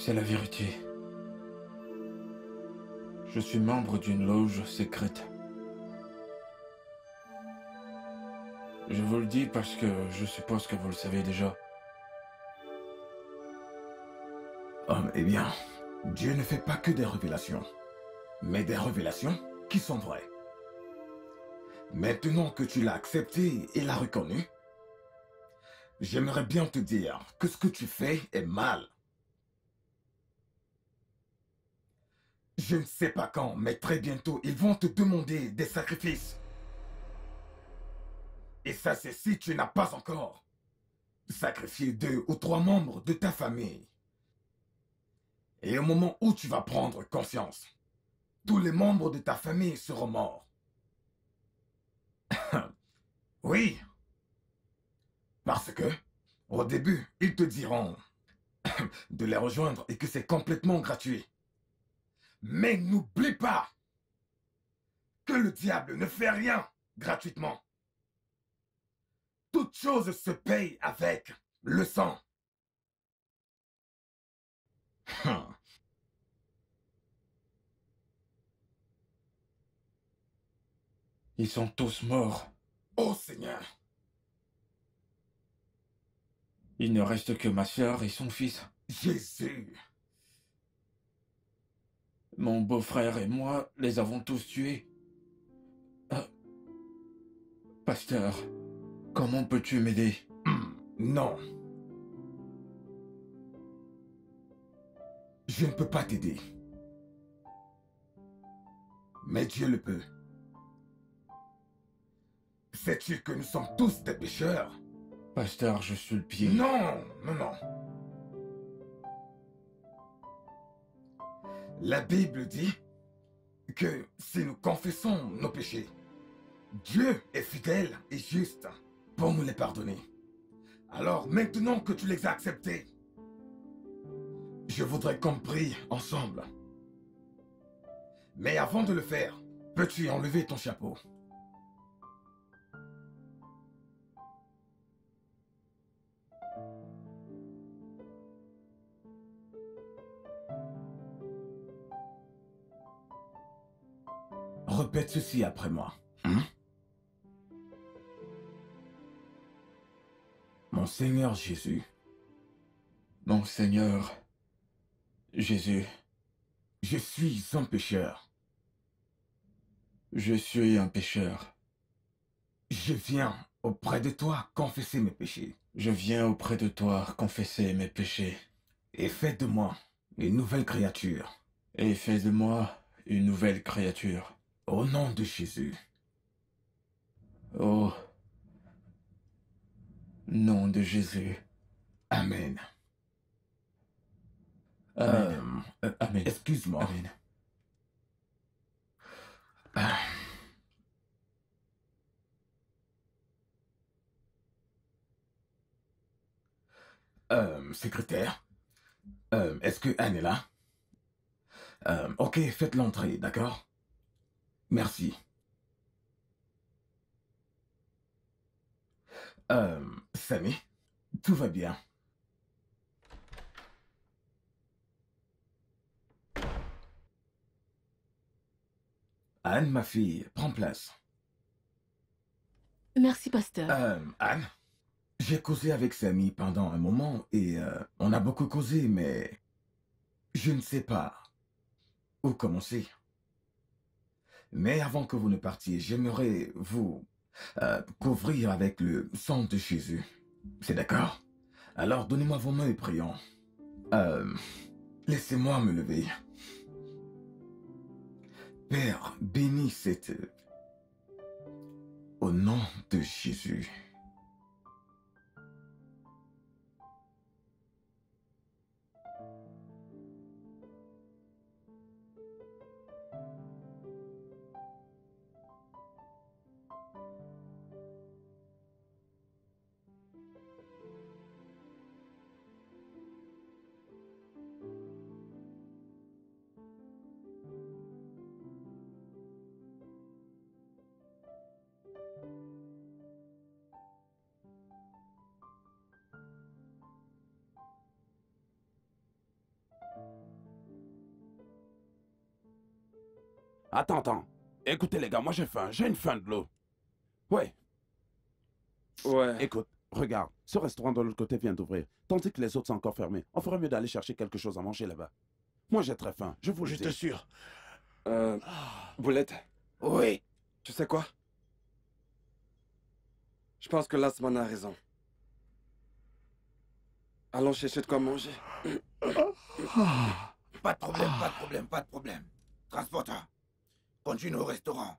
C'est la vérité. Je suis membre d'une loge secrète. Je vous le dis parce que je suppose que vous le savez déjà. Eh bien, Dieu ne fait pas que des révélations, mais des révélations qui sont vraies. Maintenant que tu l'as accepté et l'as reconnu, j'aimerais bien te dire que ce que tu fais est mal. Je ne sais pas quand, mais très bientôt, ils vont te demander des sacrifices. Et ça, c'est si tu n'as pas encore sacrifié deux ou trois membres de ta famille. Et au moment où tu vas prendre conscience, tous les membres de ta famille seront morts. oui. Parce que, au début, ils te diront de les rejoindre et que c'est complètement gratuit. Mais n'oublie pas que le diable ne fait rien gratuitement. Toute chose se paye avec le sang. Ils sont tous morts. Oh Seigneur. Il ne reste que ma sœur et son fils. Jésus. Mon beau-frère et moi les avons tous tués. Ah. Pasteur, comment peux-tu m'aider? Non. Je ne peux pas t'aider. Mais Dieu le peut. Sais-tu que nous sommes tous des pécheurs? Pasteur, je suis le pied. Non, non, non. La Bible dit que si nous confessons nos péchés, Dieu est fidèle et juste pour nous les pardonner. Alors maintenant que tu les as acceptés, je voudrais qu'on prie ensemble. Mais avant de le faire, peux-tu enlever ton chapeau? Répète ceci après moi. Hein? Mon Seigneur Jésus. Mon Seigneur Jésus. Je suis un pécheur. Je suis un pécheur. Je viens auprès de toi confesser mes péchés. Je viens auprès de toi confesser mes péchés. Et fais de moi une nouvelle créature. Et fais de moi une nouvelle créature. Au nom de Jésus. Au nom de Jésus. Amen. Amen. Euh, euh, Amen. Excuse-moi. Amen. Ah. Euh, secrétaire, euh, est-ce que Anne est là? Ok, faites l'entrée, d'accord? Merci. Euh, Sammy, tout va bien. Anne, ma fille, prends place. Merci, pasteur. Euh, Anne, j'ai causé avec Samy pendant un moment et euh, on a beaucoup causé, mais je ne sais pas où commencer. Mais avant que vous ne partiez, j'aimerais vous euh, couvrir avec le sang de Jésus. C'est d'accord? Alors donnez-moi vos mains et prions. Euh, Laissez-moi me lever. Père, bénis cette... Au nom de Jésus. Attends, attends. Écoutez les gars, moi j'ai faim. J'ai une faim de l'eau. Ouais. Ouais. Écoute, regarde. Ce restaurant de l'autre côté vient d'ouvrir. Tandis que les autres sont encore fermés. On ferait mieux d'aller chercher quelque chose à manger là-bas. Moi j'ai très faim. Je vous le Je dis. t'assure. Euh. Boulette. Oui. Tu sais quoi? Je pense que Lasman a raison. Allons chercher de quoi manger. Pas de problème, pas de problème, pas de problème. Transporteur, continue au restaurant.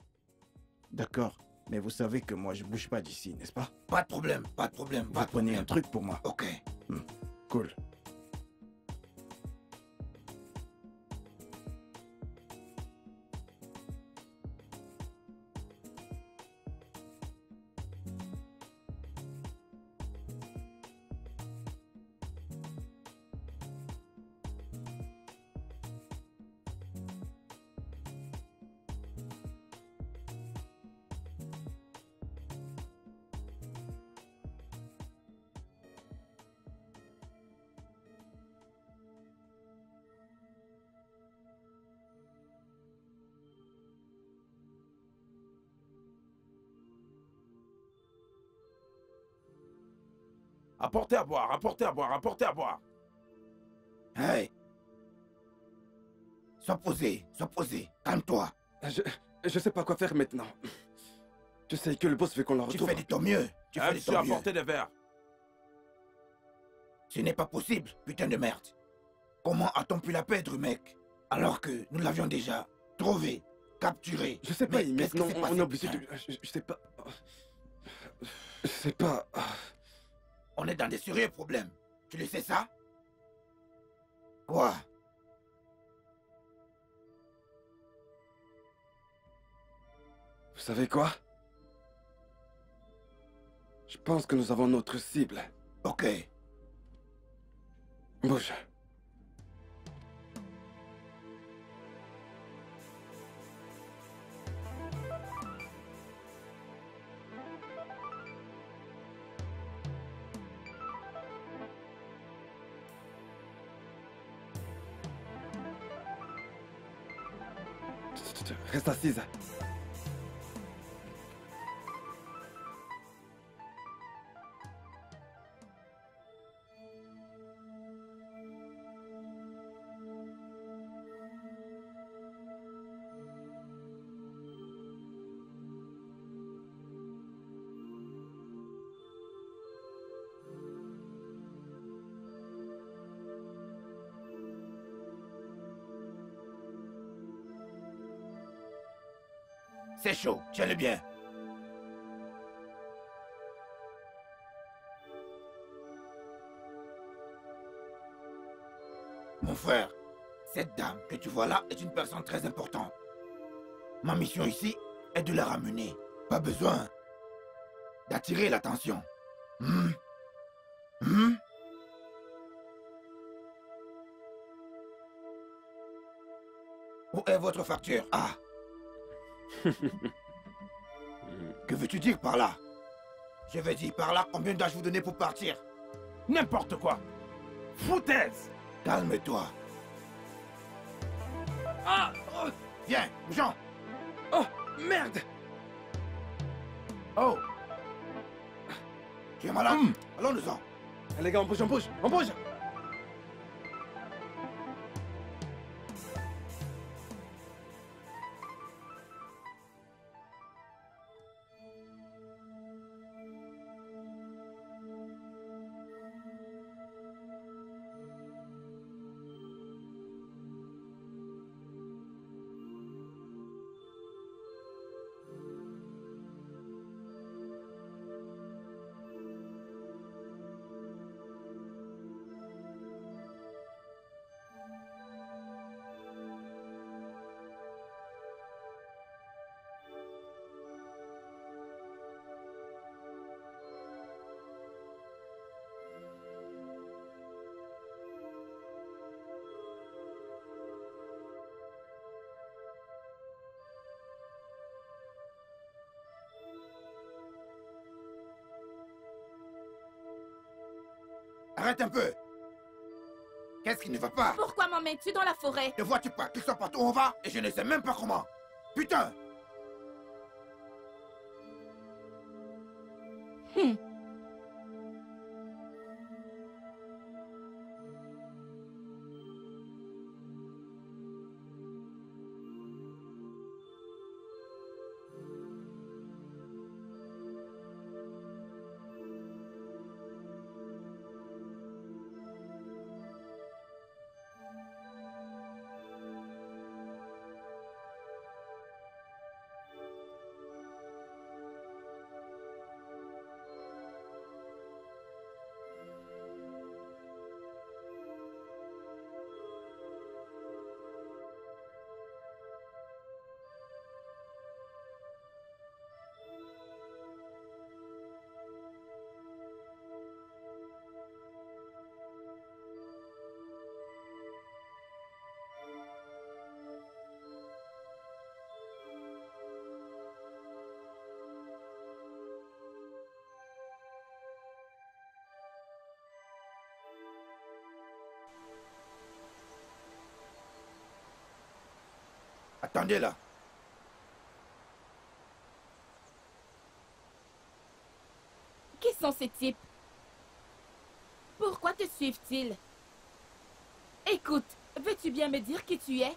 D'accord. Mais vous savez que moi, je bouge pas d'ici, n'est-ce pas? Pas de problème, pas de problème, pas Vous de prenez problème. un truc pour moi. Ok. Cool. Apportez à boire, apportez à boire. Hey Sois posé, sois posé. Calme-toi. Je, je sais pas quoi faire maintenant. Je sais que le boss veut qu'on la Tu retrouve. fais de ton mieux. Tu fais de ton mieux. apportez des verres. Ce n'est pas possible, putain de merde. Comment a-t-on pu la perdre, mec? Alors que nous l'avions déjà trouvée, capturée. Je sais pas, Mais qui non, on est obligé de... Je, je sais pas... Je sais pas... On est dans des sérieux problèmes. Tu le sais ça? Quoi? Vous savez quoi? Je pense que nous avons notre cible. Ok. Bouge. Reste assise. Chaud, tiens-le bien. Mon frère, cette dame que tu vois là est une personne très importante. Ma mission ici est de la ramener. Pas besoin d'attirer l'attention. Hmm? Hmm? Où est votre facture? Ah Que veux-tu dire par là? Je veux dire par là combien dois-je vous donner pour partir? N'importe quoi! Foutaise! Calme-toi. Ah! Viens, Jean! Oh, merde! Oh! Tu es malade? Allons-nous-en. Eh, Les gars, on bouge, on bouge, on bouge Arrête un peu. Qu'est-ce qui ne va pas? Pourquoi m'emmènes-tu dans la forêt? Ne vois-tu pas qu'ils sont partout où on va? Et je ne sais même pas comment. Putain Qui sont ces types? Pourquoi te suivent-ils? Écoute, veux-tu bien me dire qui tu es?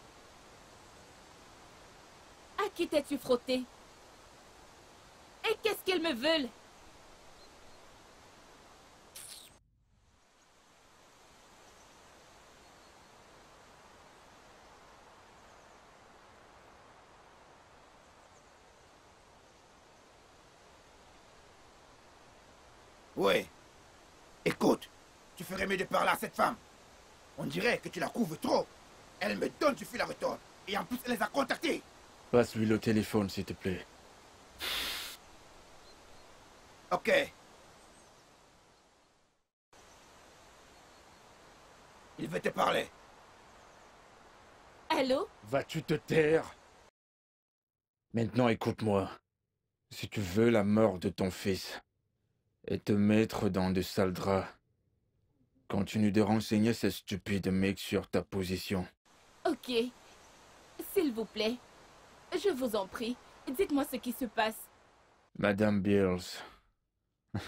À qui t'es-tu frotté? Et qu'est-ce qu'ils me veulent Ouais. Écoute, de parler à cette femme. On dirait que tu la couvres trop. Elle me donne du fil à retordre. Et en plus, elle les a contactés. Passe-lui le téléphone, s'il te plaît. Ok. Il veut te parler. Allô? Vas-tu te taire? Maintenant écoute-moi. Si tu veux la mort de ton fils et te mettre dans de sales draps, continue de renseigner ces stupides mecs sur ta position. Ok. S'il vous plaît. Je vous en prie. Dites-moi ce qui se passe. Madame Bills.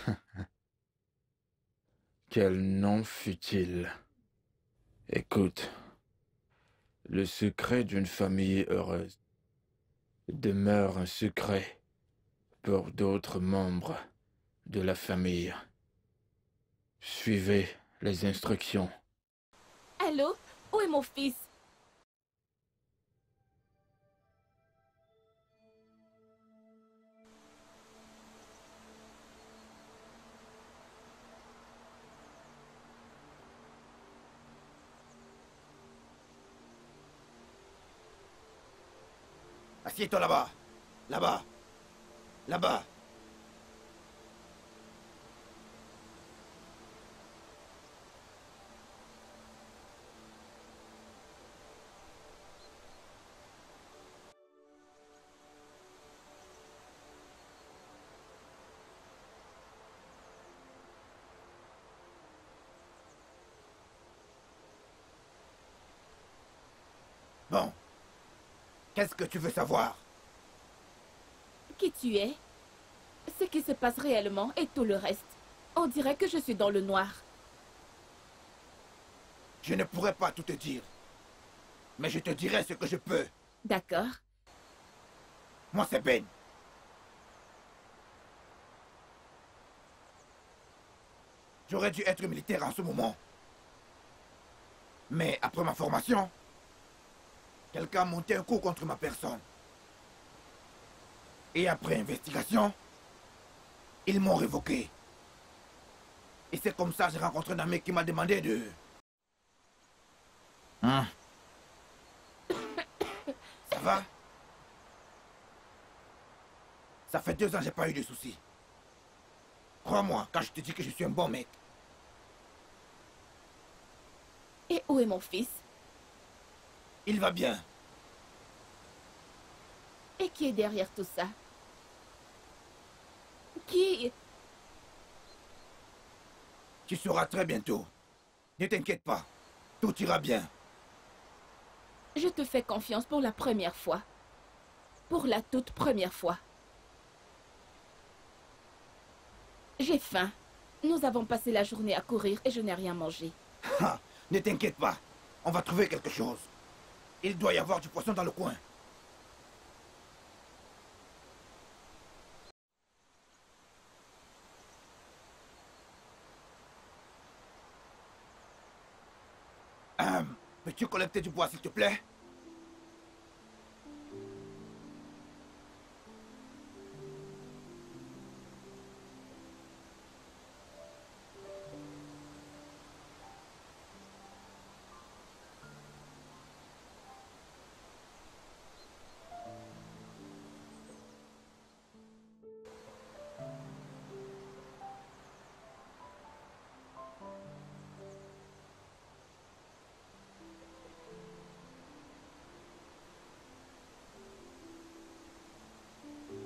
Quel nom fut-il? Écoute, le secret d'une famille heureuse demeure un secret pour d'autres membres de la famille. Suivez les instructions. Allô? Où est mon fils? Assieds-toi là-bas. Là-bas. Là-bas. Bon. Qu'est-ce que tu veux savoir? Qui tu es? Ce qui se passe réellement et tout le reste. On dirait que je suis dans le noir. Je ne pourrais pas tout te dire. Mais je te dirai ce que je peux. D'accord. Moi, c'est Ben. J'aurais dû être militaire en ce moment. Mais après ma formation, quelqu'un a monté un coup contre ma personne. Et après investigation, ils m'ont révoqué. Et c'est comme ça que j'ai rencontré un ami qui m'a demandé de... Hein? Ça va? Ça fait deux ans que j'ai pas eu de soucis. Crois-moi quand je te dis que je suis un bon mec. Et où est mon fils? Il va bien. Et qui est derrière tout ça? Qui? Tu sauras très bientôt. Ne t'inquiète pas. Tout ira bien. Je te fais confiance pour la première fois. Pour la toute première fois. J'ai faim. Nous avons passé la journée à courir et je n'ai rien mangé. Ha, ne t'inquiète pas. On va trouver quelque chose. Il doit y avoir du poisson dans le coin. Euh, Peux-tu collecter du bois, s'il te plaît?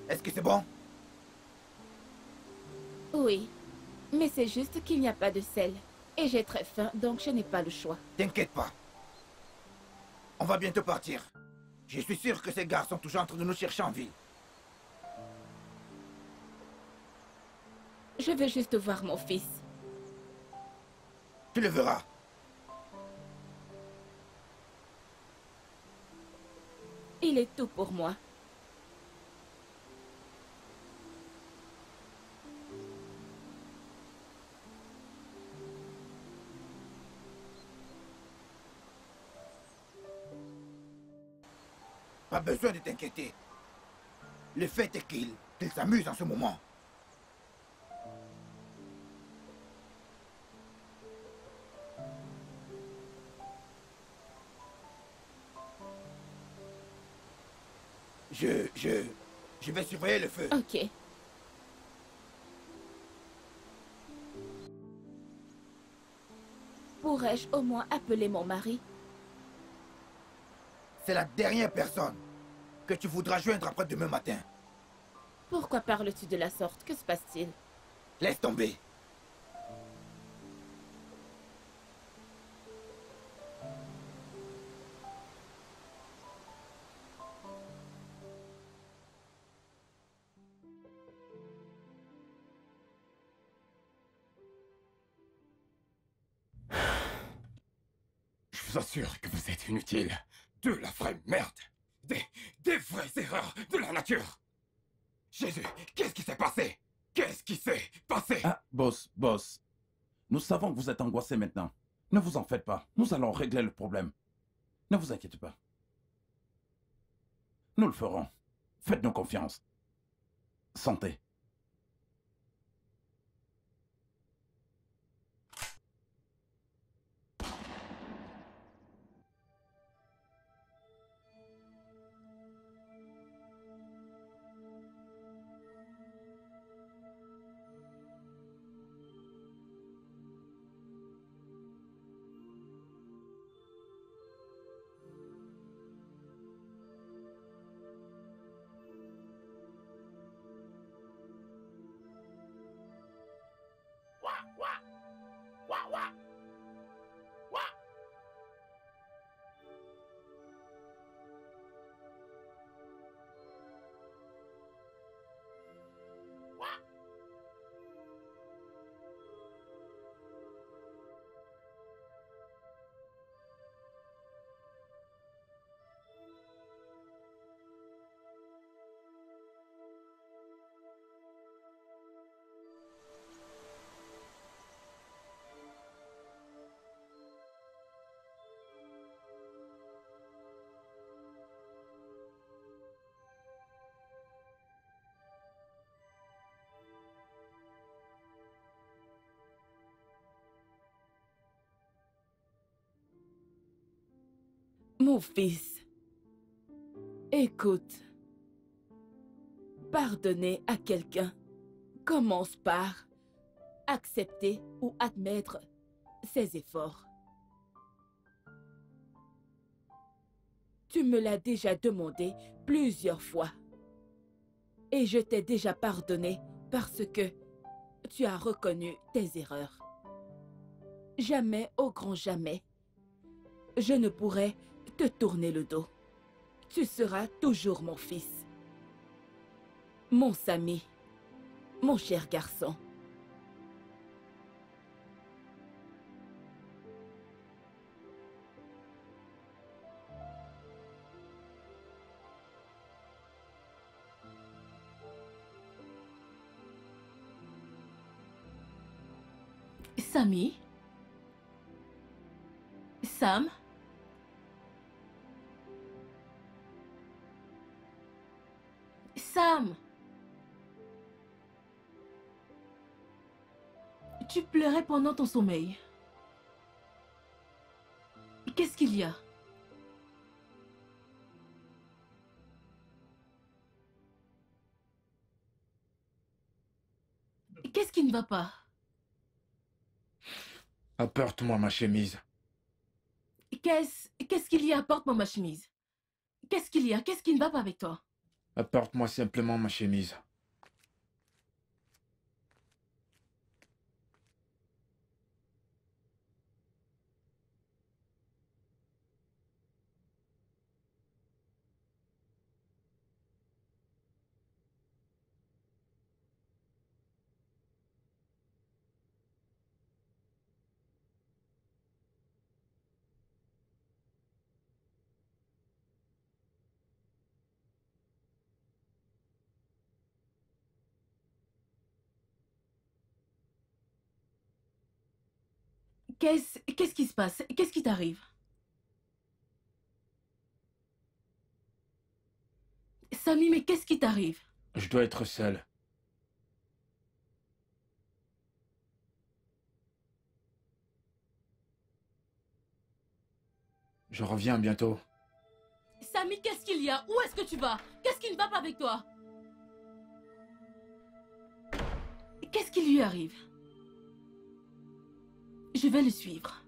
Est-ce que c'est bon? Oui. Mais c'est juste qu'il n'y a pas de sel. Et j'ai très faim, donc je n'ai pas le choix. T'inquiète pas. On va bientôt partir. Je suis sûr que ces gars sont toujours en train de nous chercher en ville. Je veux juste voir mon fils. Tu le verras. Il est tout pour moi. besoin de t'inquiéter. Le fait est qu'ils qu s'amusent en ce moment. Je, je, je vais surveiller le feu. Ok. Pourrais-je au moins appeler mon mari? C'est la dernière personne que tu voudras joindre après demain matin. Pourquoi parles-tu de la sorte? Que se passe-t-il? Laisse tomber. Je vous assure que vous êtes inutile. De la vraie merde. Des, vraies erreurs de la nature. Jésus, qu'est-ce qui s'est passé? Qu'est-ce qui s'est passé? Ah, boss, boss. Nous savons que vous êtes angoissé maintenant. Ne vous en faites pas. Nous allons régler le problème. Ne vous inquiétez pas. Nous le ferons. Faites-nous confiance. Santé. Mon fils, écoute. Pardonner à quelqu'un commence par accepter ou admettre ses efforts. Tu me l'as déjà demandé plusieurs fois. Et je t'ai déjà pardonné parce que tu as reconnu tes erreurs. Jamais, au grand jamais, je ne pourrai te tourner le dos. Tu seras toujours mon fils. Mon Samy. Mon cher garçon. Samy? Sam Sam? Tu pleurais pendant ton sommeil. Qu'est-ce qu'il y a? Qu'est-ce qui ne va pas? Apporte-moi ma chemise. Qu'est-ce qu'est-ce qu'il y a? Apporte-moi ma chemise. Qu'est-ce qu'il y a? Qu'est-ce qui ne va pas avec toi? Apporte-moi simplement ma chemise. Qu'est-ce qu'est-ce qui se passe? Qu'est-ce qui t'arrive? Samy, mais qu'est-ce qui t'arrive? Je dois être seul. Je reviens bientôt. Samy, qu'est-ce qu'il y a? Où est-ce que tu vas? Qu'est-ce Qu'est-ce qui ne va pas avec toi? Qu'est-ce qui lui arrive? Je vais le suivre.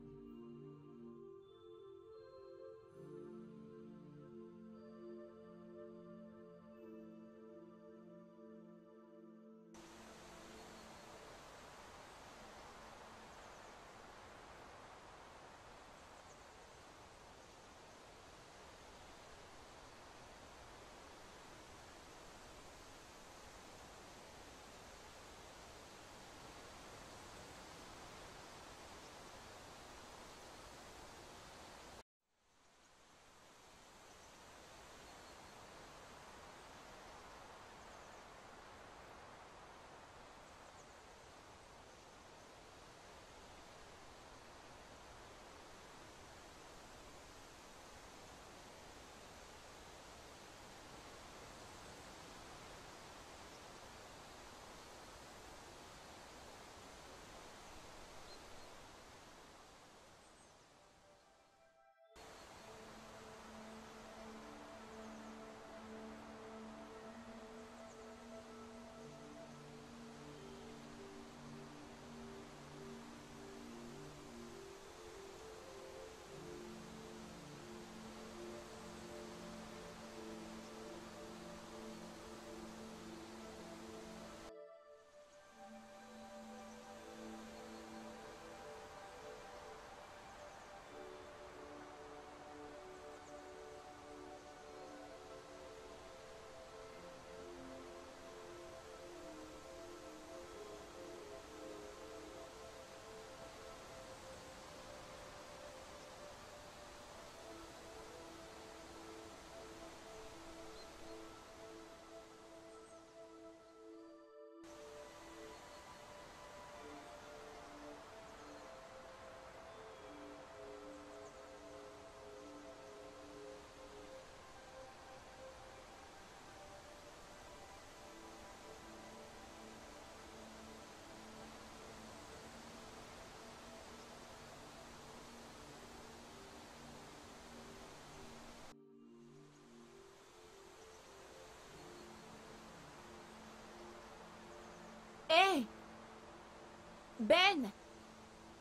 Ben.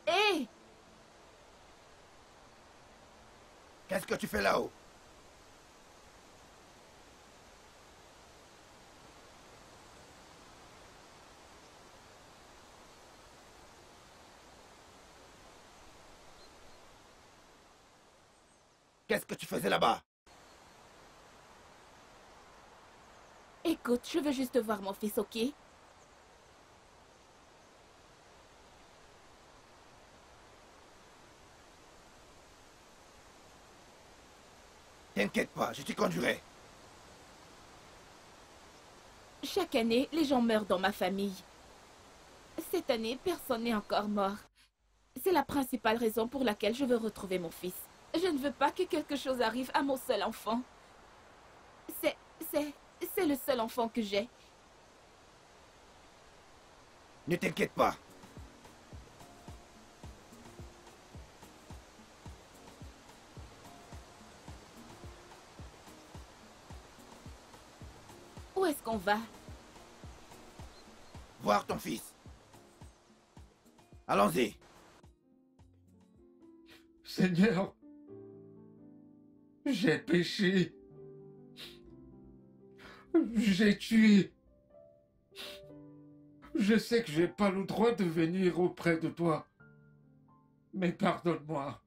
Hé. Qu'est-ce que tu fais là-haut? Qu'est-ce que tu faisais là-bas? Écoute, je veux juste voir mon fils, ok? Je t'y conduirai. Chaque année, les gens meurent dans ma famille. Cette année, personne n'est encore mort. C'est la principale raison pour laquelle je veux retrouver mon fils. Je ne veux pas que quelque chose arrive à mon seul enfant. C'est... c'est... c'est le seul enfant que j'ai. Ne t'inquiète pas. Qu'on va Voir ton fils. Allons-y. Seigneur, j'ai péché. J'ai tué. Je sais que j'ai pas le droit de venir auprès de toi. Mais pardonne-moi.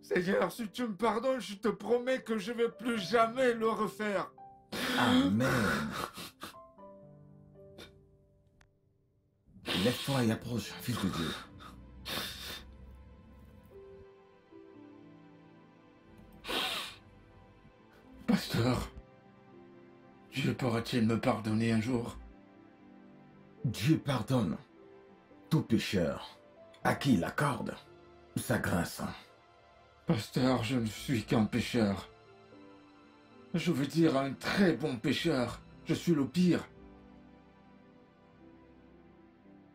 Seigneur, si tu me pardonnes, je te promets que je ne vais plus jamais le refaire. Amen. Lève-toi et approche, fils de Dieu. Pasteur, Dieu pourra-t-il me pardonner un jour? Dieu pardonne tout pécheur à qui il accorde sa grâce. Pasteur, je ne suis qu'un pécheur. Je veux dire un très bon pêcheur. Je suis le pire.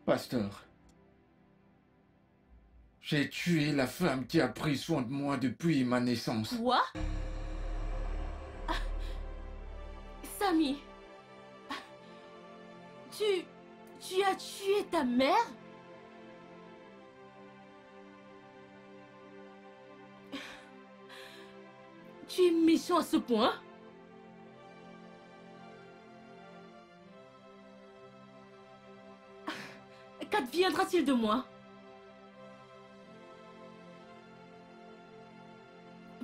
Pasteur, j'ai tué la femme qui a pris soin de moi depuis ma naissance. Quoi? Ah, Samy, tu... tu as tué ta mère? Tu es méchant à ce point? Qu'adviendra-t-il de moi?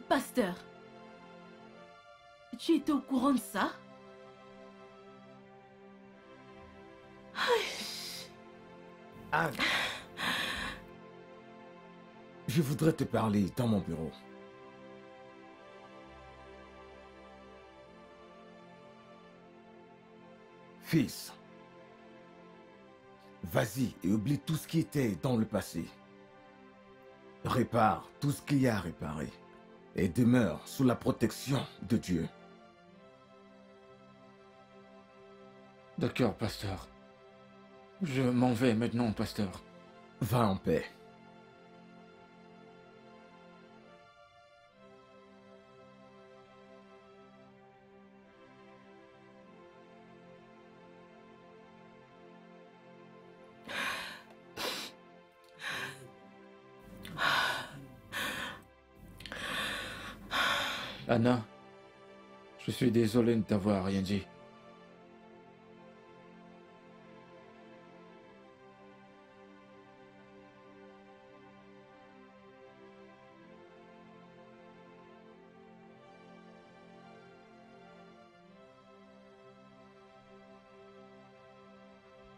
Pasteur, tu étais au courant de ça? Anne. Je voudrais te parler dans mon bureau. Fils, vas-y et oublie tout ce qui était dans le passé. Répare tout ce qu'il y a à réparer et demeure sous la protection de Dieu. D'accord, pasteur. Je m'en vais maintenant, pasteur. Va en paix. Anna, je suis désolé de ne t'avoir rien dit.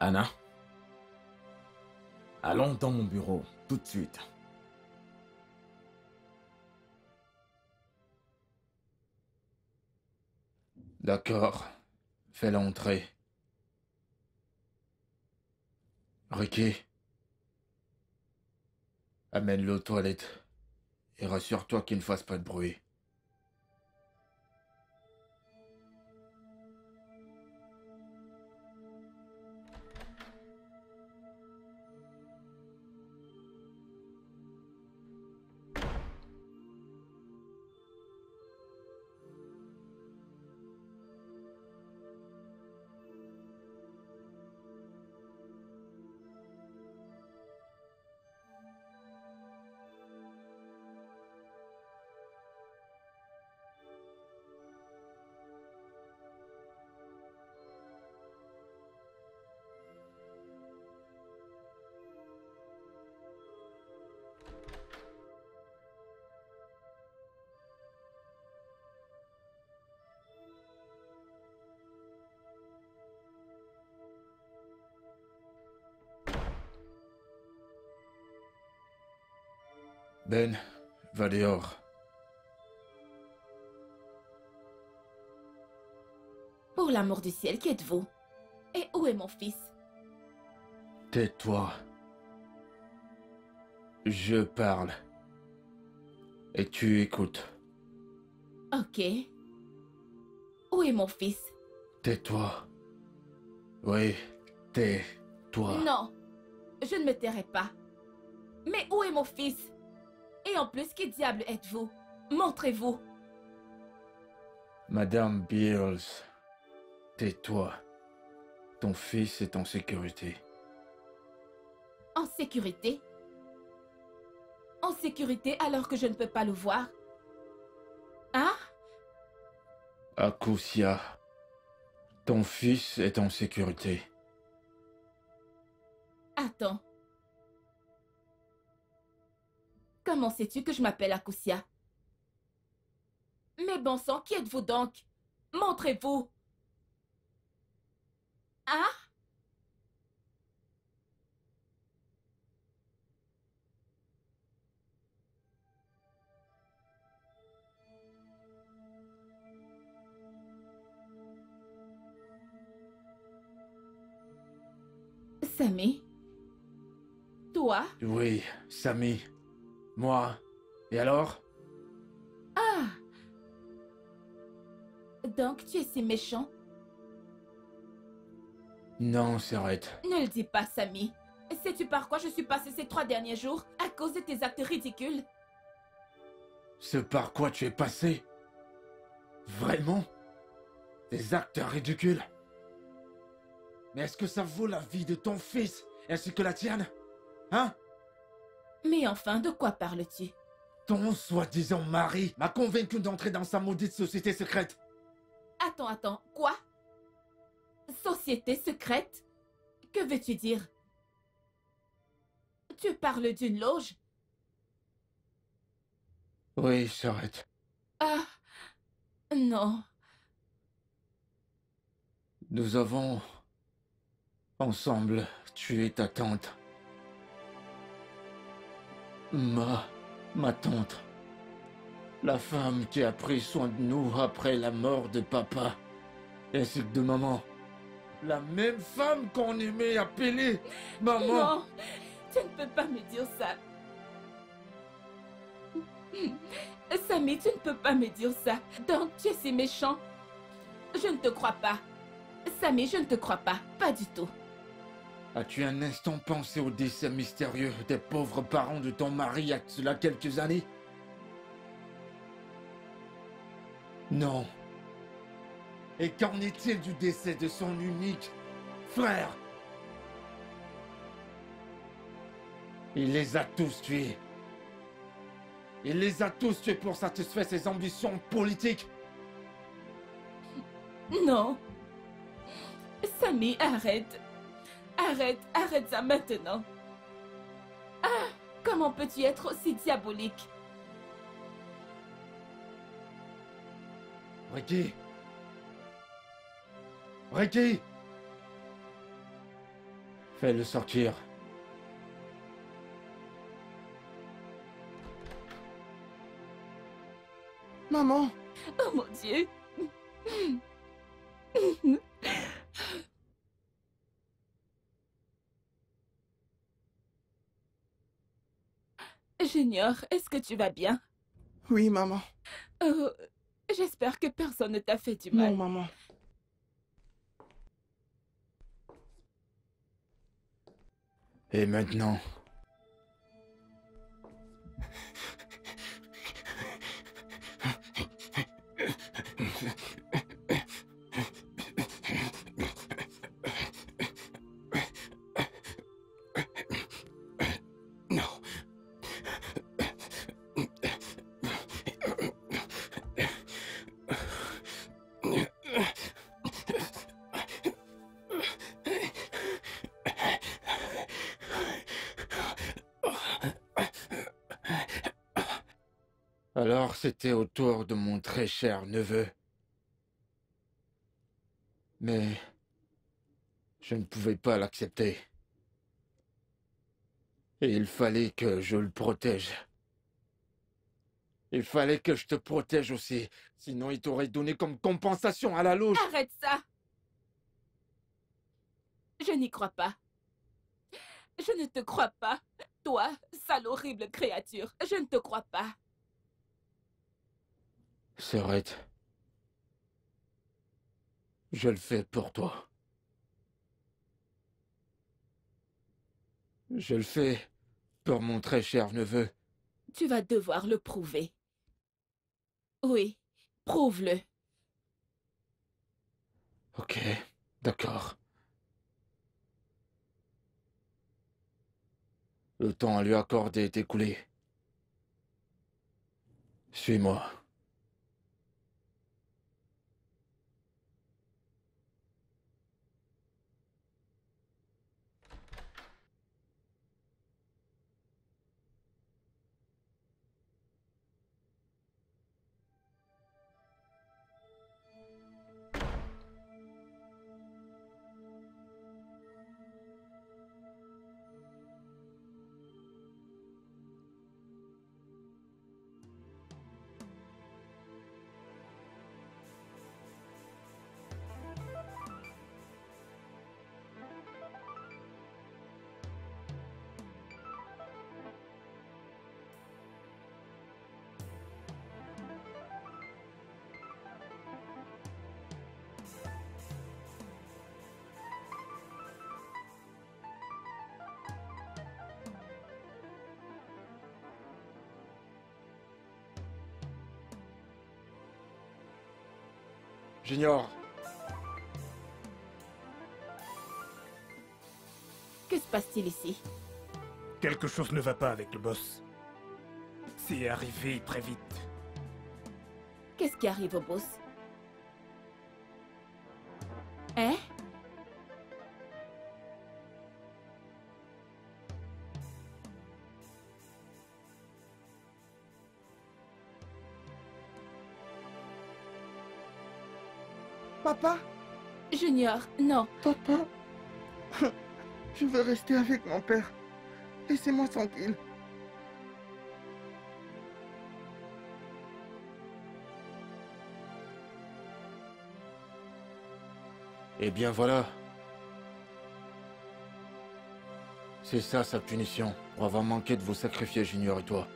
Anna, allons dans mon bureau tout de suite. D'accord. Fais-la. Ricky. Amène-le aux toilettes. Et rassure-toi qu'il ne fasse pas de bruit. Ben, va dehors. Pour l'amour du ciel, qui êtes-vous? Et où est mon fils? Tais-toi. Je parle. Et tu écoutes. Ok. Où est mon fils? Tais-toi. Oui, tais-toi. Non, je ne me tairai pas. Mais où est mon fils? Et en plus, qui diable êtes-vous? Montrez-vous. Madame Beals, tais-toi. Ton fils est en sécurité. En sécurité? En sécurité alors que je ne peux pas le voir? Hein? Akusia, ton fils est en sécurité. Attends. Comment sais-tu que je m'appelle Akusia? Mais bon sang, qui êtes-vous donc? Montrez-vous. Hein? Samy? Toi? Oui, Samy. Moi. Et alors? Ah! Donc tu es si méchant. Non, Serrette. Ne le dis pas, Samy. Sais-tu par quoi je suis passé ces trois derniers jours? À cause de tes actes ridicules? Ce par quoi tu es passé? Vraiment? Des actes ridicules? Mais est-ce que ça vaut la vie de ton fils ainsi que la tienne? Hein? Mais enfin, de quoi parles-tu? Ton soi-disant mari m'a convaincu d'entrer dans sa maudite société secrète. Attends, attends, quoi? Société secrète? Que veux-tu dire? Tu parles d'une loge? Oui, Charette. Ah, non. Nous avons ensemble tué ta tante. Ma, ma tante. La femme qui a pris soin de nous après la mort de papa, ainsi que de maman. La même femme qu'on aimait appeler maman. Non, tu ne peux pas me dire ça. Samy, tu ne peux pas me dire ça. Donc, tu es si méchant. Je ne te crois pas. Samy, je ne te crois pas. Pas du tout. As-tu un instant pensé au décès mystérieux des pauvres parents de ton mari il y a cela quelques années Non. Et qu'en est-il du décès de son unique frère Il les a tous tués. Il les a tous tués pour satisfaire ses ambitions politiques. Non. Samy, arrête. Arrête, arrête ça maintenant. Ah, comment peux-tu être aussi diabolique? Ricky. Ricky. Fais-le sortir. Maman. Oh mon Dieu Junior, est-ce que tu vas bien? Oui, maman. Oh, j'espère que personne ne t'a fait du mal. Non, maman. Et maintenant? Alors c'était au tour de mon très cher neveu. Mais je ne pouvais pas l'accepter. Et il fallait que je le protège. Il fallait que je te protège aussi, sinon il t'aurait donné comme compensation à la louche. Arrête ça Je n'y crois pas. Je ne te crois pas. Toi, sale horrible créature, je ne te crois pas. Serrette. Je le fais pour toi. Je le fais pour mon très cher neveu. Tu vas devoir le prouver. Oui, prouve-le. Ok, d'accord. Le temps à lui accorder est écoulé. Suis-moi. J'ignore. Que se passe-t-il ici? Quelque chose ne va pas avec le boss. C'est arrivé très vite. Qu'est-ce qui arrive au boss? Non. Papa Je veux rester avec mon père. Laissez-moi tranquille. Eh bien voilà. C'est ça sa punition pour avoir manqué de vous sacrifier, Junior et toi.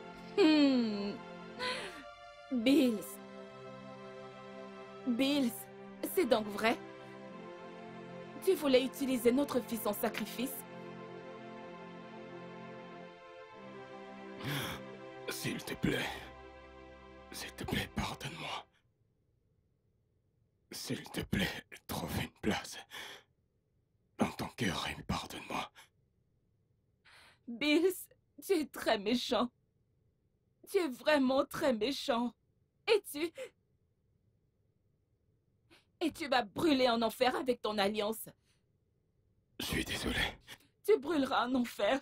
Tu voulais utiliser notre fils en sacrifice? S'il te plaît. S'il te plaît, pardonne-moi. S'il te plaît, trouve une place dans ton cœur et pardonne-moi. Bills, tu es très méchant. Tu es vraiment très méchant. Et tu... Et tu vas brûler en enfer avec ton alliance. Désolé. Tu brûleras en enfer.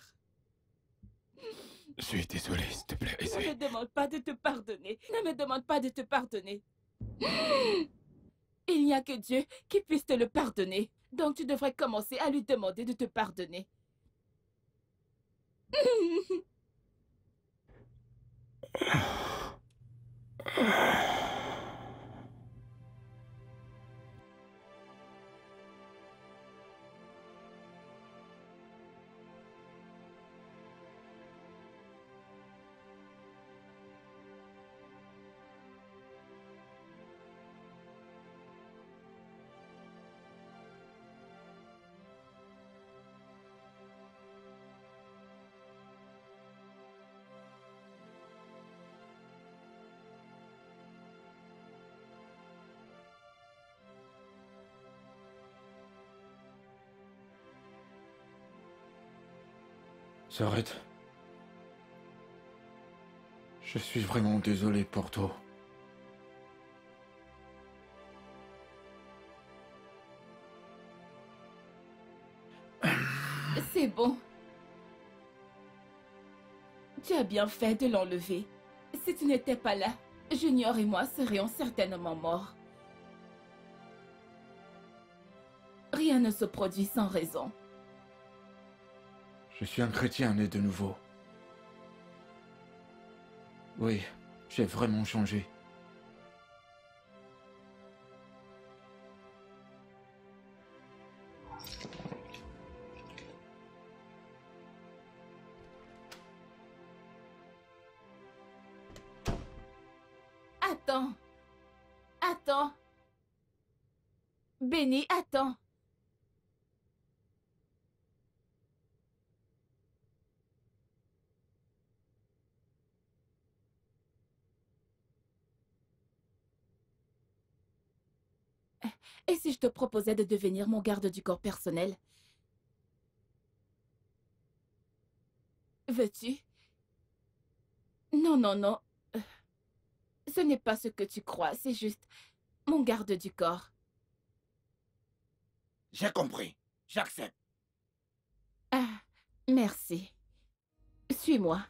Je suis désolé, s'il te plaît, Ne me demande pas de te pardonner. Ne me demande pas de te pardonner. Il n'y a que Dieu qui puisse te le pardonner. Donc tu devrais commencer à lui demander de te pardonner. S'arrête. Je suis vraiment désolé pour toi. C'est bon. Tu as bien fait de l'enlever. Si tu n'étais pas là, Junior et moi serions certainement morts. Rien ne se produit sans raison. Je suis un chrétien né de nouveau. Oui, j'ai vraiment changé. Attends. Attends. Béni, attends. Et si je te proposais de devenir mon garde du corps personnel Veux-tu? Non, non, non. Euh, Ce n'est pas ce que tu crois, c'est juste mon garde du corps. J'ai compris. J'accepte. Ah, merci. Suis-moi.